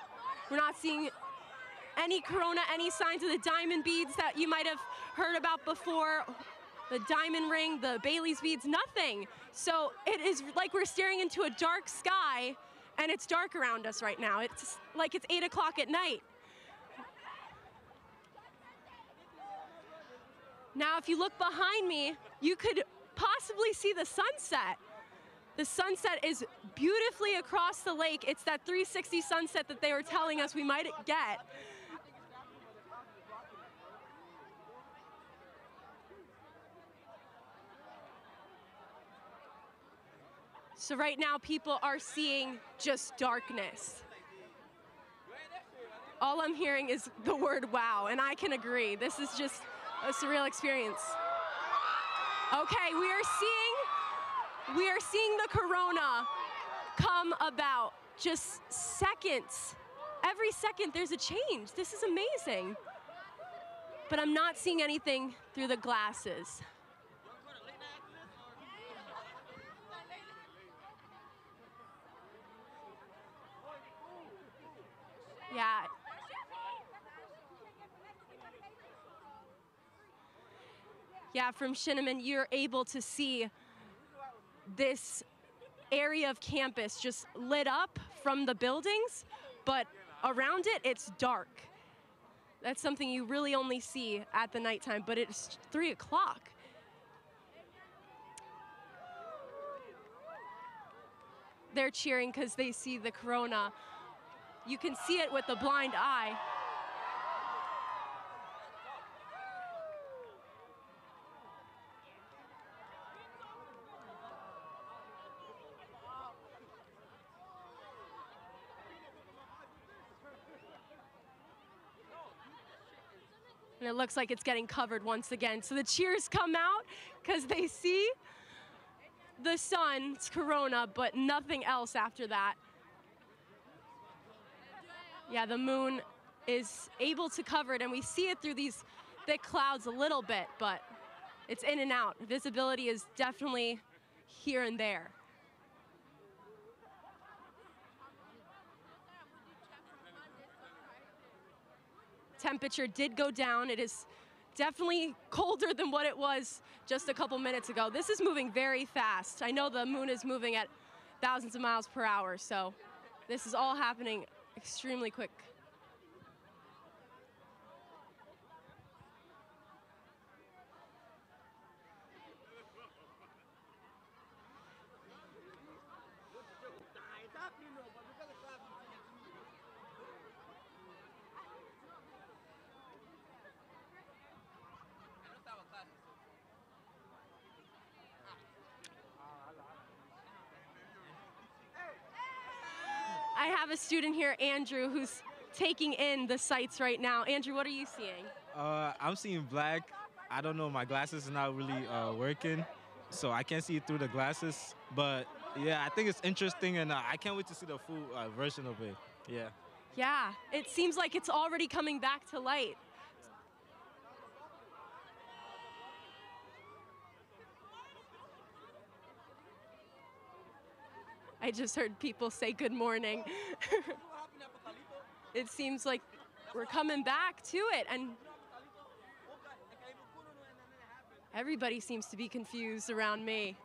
We're not seeing any corona, any signs of the diamond beads that you might have heard about before, the diamond ring, the Baily's beads, nothing. So it is like we're staring into a dark sky and it's dark around us right now. It's like it's eight o'clock at night. Now, if you look behind me, you could possibly see the sunset. The sunset is beautifully across the lake. It's that 360 sunset that they were telling us we might get. So, right now, people are seeing just darkness. All I'm hearing is the word wow, and I can agree. This is just a surreal experience. Okay, we are seeing we are seeing the corona come about just seconds. Every second there's a change. This is amazing. But I'm not seeing anything through the glasses. Yeah. Yeah, from Shineman, you're able to see this area of campus just lit up from the buildings, but around it, it's dark. That's something you really only see at the nighttime, but it's three o'clock. They're cheering because they see the corona. You can see it with the blind eye. And it looks like it's getting covered once again. So the cheers come out because they see the sun's corona, but nothing else after that. Yeah, the moon is able to cover it, and we see it through these thick clouds a little bit, but it's in and out. Visibility is definitely here and there. Temperature did go down. It is definitely colder than what it was just a couple minutes ago. This is moving very fast. I know the moon is moving at thousands of miles per hour. So this is all happening extremely quick. I have a student here, Andrew, who's taking in the sights right now. Andrew, what are you seeing? Uh, I'm seeing black. I don't know. My glasses are not really uh, working, so I can't see through the glasses. But yeah, I think it's interesting, and uh, I can't wait to see the full uh, version of it. Yeah. Yeah, it seems like it's already coming back to light. I just heard people say good morning. it seems like we're coming back to it, and everybody seems to be confused around me.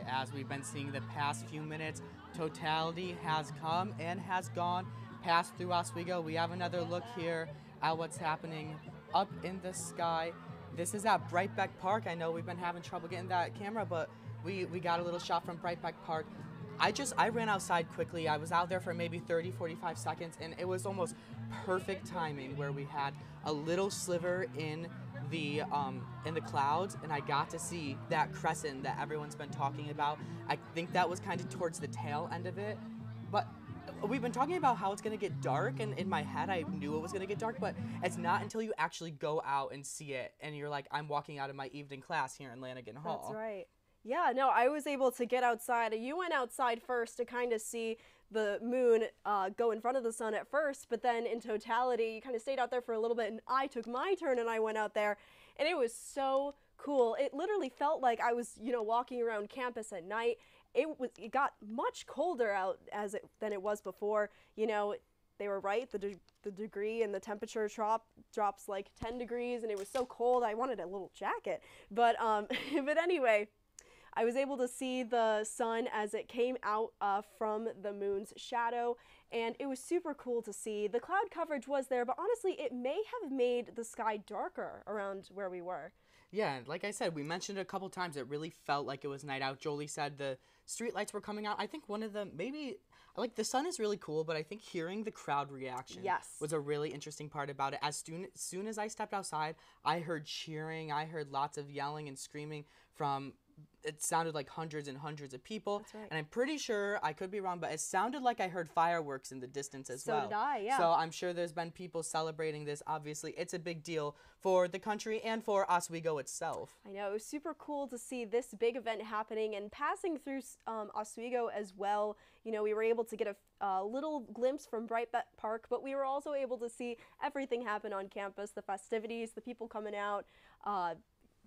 As we've been seeing the past few minutes, totality has come and has gone past through Oswego. We have another look here at what's happening up in the sky. This is at Breitbeck Park. I know we've been having trouble getting that camera, but we, we got a little shot from Breitbeck Park. I just I ran outside quickly. I was out there for maybe 30 45 seconds and it was almost perfect timing where we had a little sliver in the um, in the clouds and I got to see that crescent that everyone's been talking about. I think that was kind of towards the tail end of it. But we've been talking about how it's going to get dark and in my head I knew it was going to get dark, but it's not until you actually go out and see it and you're like I'm walking out of my evening class here in Lanigan Hall. That's right. Yeah, no, I was able to get outside. You went outside first to kind of see the moon uh, go in front of the sun at first, but then in totality, you kind of stayed out there for a little bit, and I took my turn and I went out there, and it was so cool. It literally felt like I was, you know, walking around campus at night. It was it got much colder out as it than it was before. You know, they were right. The, de- the degree and the temperature drop drops like 10 degrees, and it was so cold. I wanted a little jacket, but um, but anyway. I was able to see the sun as it came out uh, from the moon's shadow, and it was super cool to see. The cloud coverage was there, but honestly, it may have made the sky darker around where we were. Yeah, like I said, we mentioned it a couple times. It really felt like it was night out. Jolie said the streetlights were coming out. I think one of them, maybe, like the sun is really cool, but I think hearing the crowd reaction Yes. was a really interesting part about it. As soon, soon as I stepped outside, I heard cheering. I heard lots of yelling and screaming from. It sounded like hundreds and hundreds of people, That's right. and I'm pretty sure I could be wrong, but it sounded like I heard fireworks in the distance as So well. did I, yeah. So I'm sure there's been people celebrating this. Obviously, it's a big deal for the country and for Oswego itself. I know it was super cool to see this big event happening and passing through um, Oswego as well. You know, we were able to get a, little glimpse from Breitbeck Park, but we were also able to see everything happen on campus the festivities, the people coming out. Uh,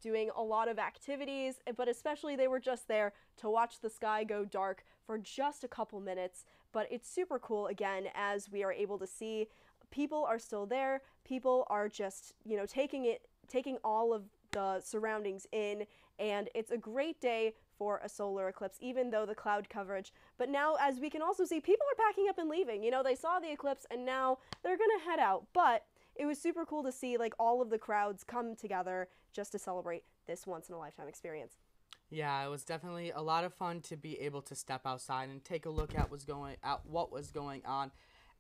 doing a lot of activities, but especially they were just there to watch the sky go dark for just a couple minutes. But it's super cool again as we are able to see people are still there. People are just, you know, taking it taking all of the surroundings in and it's a great day for a solar eclipse even though the cloud coverage but now as we can also see people are packing up and leaving you know they saw the eclipse and now they're gonna head out but it was super cool to see like all of the crowds come together just to celebrate this once in a lifetime experience Yeah, it was definitely a lot of fun to be able to step outside and take a look at what's going at what was going on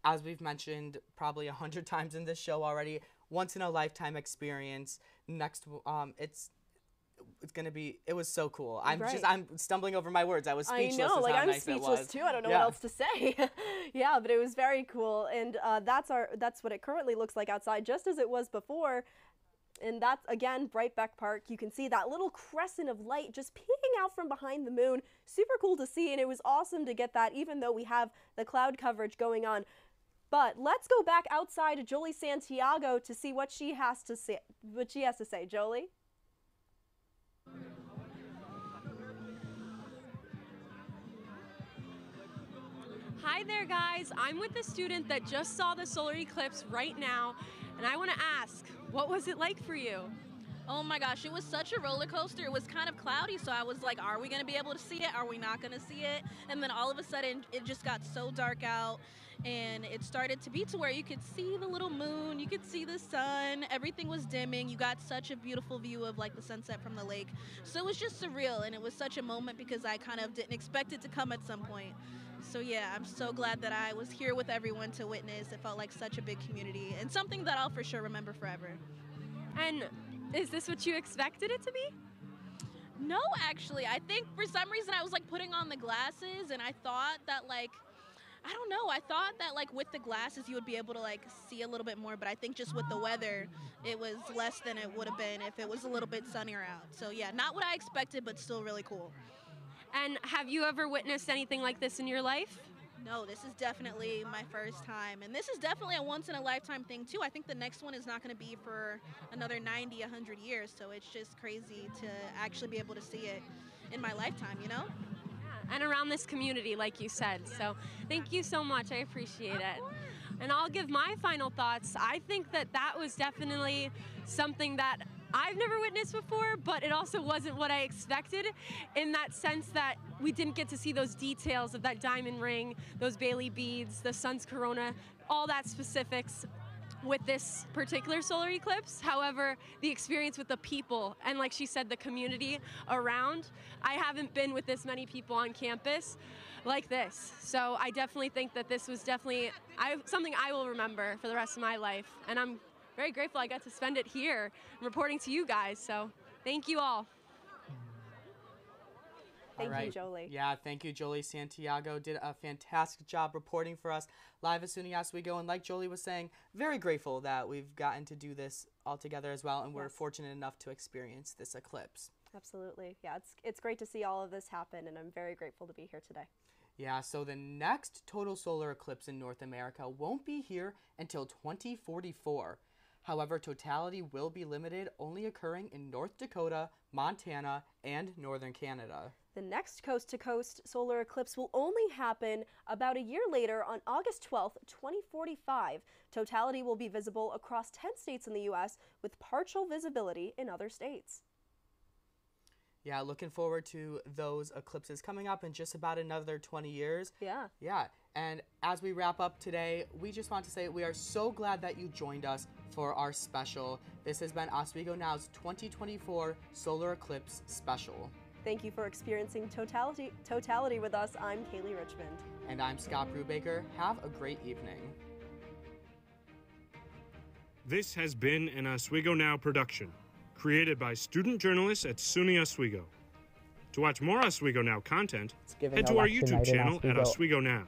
as we've mentioned probably a hundred times in this show already, once in a lifetime experience. Next, um, it's it's gonna be. It was so cool. I'm Right. just I'm stumbling over my words. I was speechless. I know, like I'm nice speechless too. I don't know Yeah. what else to say. yeah, but it was very cool, and uh, that's our that's what it currently looks like outside, just as it was before. And that's again Breitbeck Park. You can see that little crescent of light just peeking out from behind the moon. Super cool to see, and it was awesome to get that, even though we have the cloud coverage going on. But let's go back outside to Jolie Santiago to see what she has to say. What she has to say, Jolie. Hi there, guys. I'm with the student that just saw the solar eclipse right now, and I want to ask, what was it like for you? Oh my gosh, it was such a roller coaster. It was kind of cloudy, so I was like, are we going to be able to see it? Are we not going to see it? And then all of a sudden, it just got so dark out, and it started to be to where you could see the little moon, you could see the sun, everything was dimming. You got such a beautiful view of like the sunset from the lake. So it was just surreal, and it was such a moment because I kind of didn't expect it to come at some point. So yeah, I'm so glad that I was here with everyone to witness. It felt like such a big community and something that I'll for sure remember forever. And is this what you expected it to be? No, actually. I think for some reason I was like putting on the glasses and I thought that like I don't know. I thought that like with the glasses you would be able to like see a little bit more, but I think just with the weather it was less than it would have been if it was a little bit sunnier out. So yeah, not what I expected, but still really cool. And have you ever witnessed anything like this in your life? No, this is definitely my first time. And this is definitely a once in a lifetime thing, too. I think the next one is not going to be for another 90, 100 years. So it's just crazy to actually be able to see it in my lifetime, you know? and around this community, like you said. So thank you so much. I appreciate it. And I'll give my final thoughts. I think that that was definitely something that I've never witnessed before, but it also wasn't what I expected in that sense that we didn't get to see those details of that diamond ring, those Baily beads, the sun's corona, all that specifics with this particular solar eclipse. However, the experience with the people and, like she said, the community around, I haven't been with this many people on campus like this. So I definitely think that this was definitely I, something I will remember for the rest of my life. And I'm very grateful I got to spend it here reporting to you guys. So thank you all. Thank All you. Jolie. Yeah, thank you, Jolie Santiago. Did a fantastic job reporting for us live at SUNY Oswego. And like Jolie was saying, very grateful that we've gotten to do this all together as well. And we're fortunate enough to experience this eclipse. Absolutely. Yeah, it's it's great to see all of this happen and I'm very grateful to be here today. Yeah, so the next total solar eclipse in North America won't be here until 2044. However, totality will be limited, only occurring in North Dakota, Montana, and northern Canada. The next coast to coast solar eclipse will only happen about a year later on August 12th, 2045. Totality will be visible across 10 states in the US with partial visibility in other states. Yeah, looking forward to those eclipses coming up in just about another 20 years. Yeah. Yeah, and as we wrap up today, we just want to say we are so glad that you joined us for our special. This has been Oswego Now's 2024 Solar Eclipse Special. Thank you for experiencing totality totality with us. I'm Kaley Richmond. And I'm Scott Brubaker. Have a great evening. This has been an Oswego Now production, created by student journalists at SUNY Oswego. To watch more Oswego Now content, head to our YouTube channel at Oswego. Oswego Now.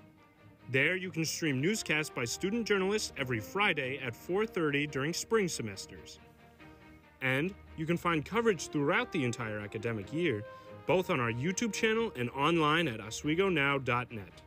There you can stream newscasts by student journalists every Friday at 4:30 during spring semesters. And you can find coverage throughout the entire academic year, both on our YouTube channel and online at oswegonow.net.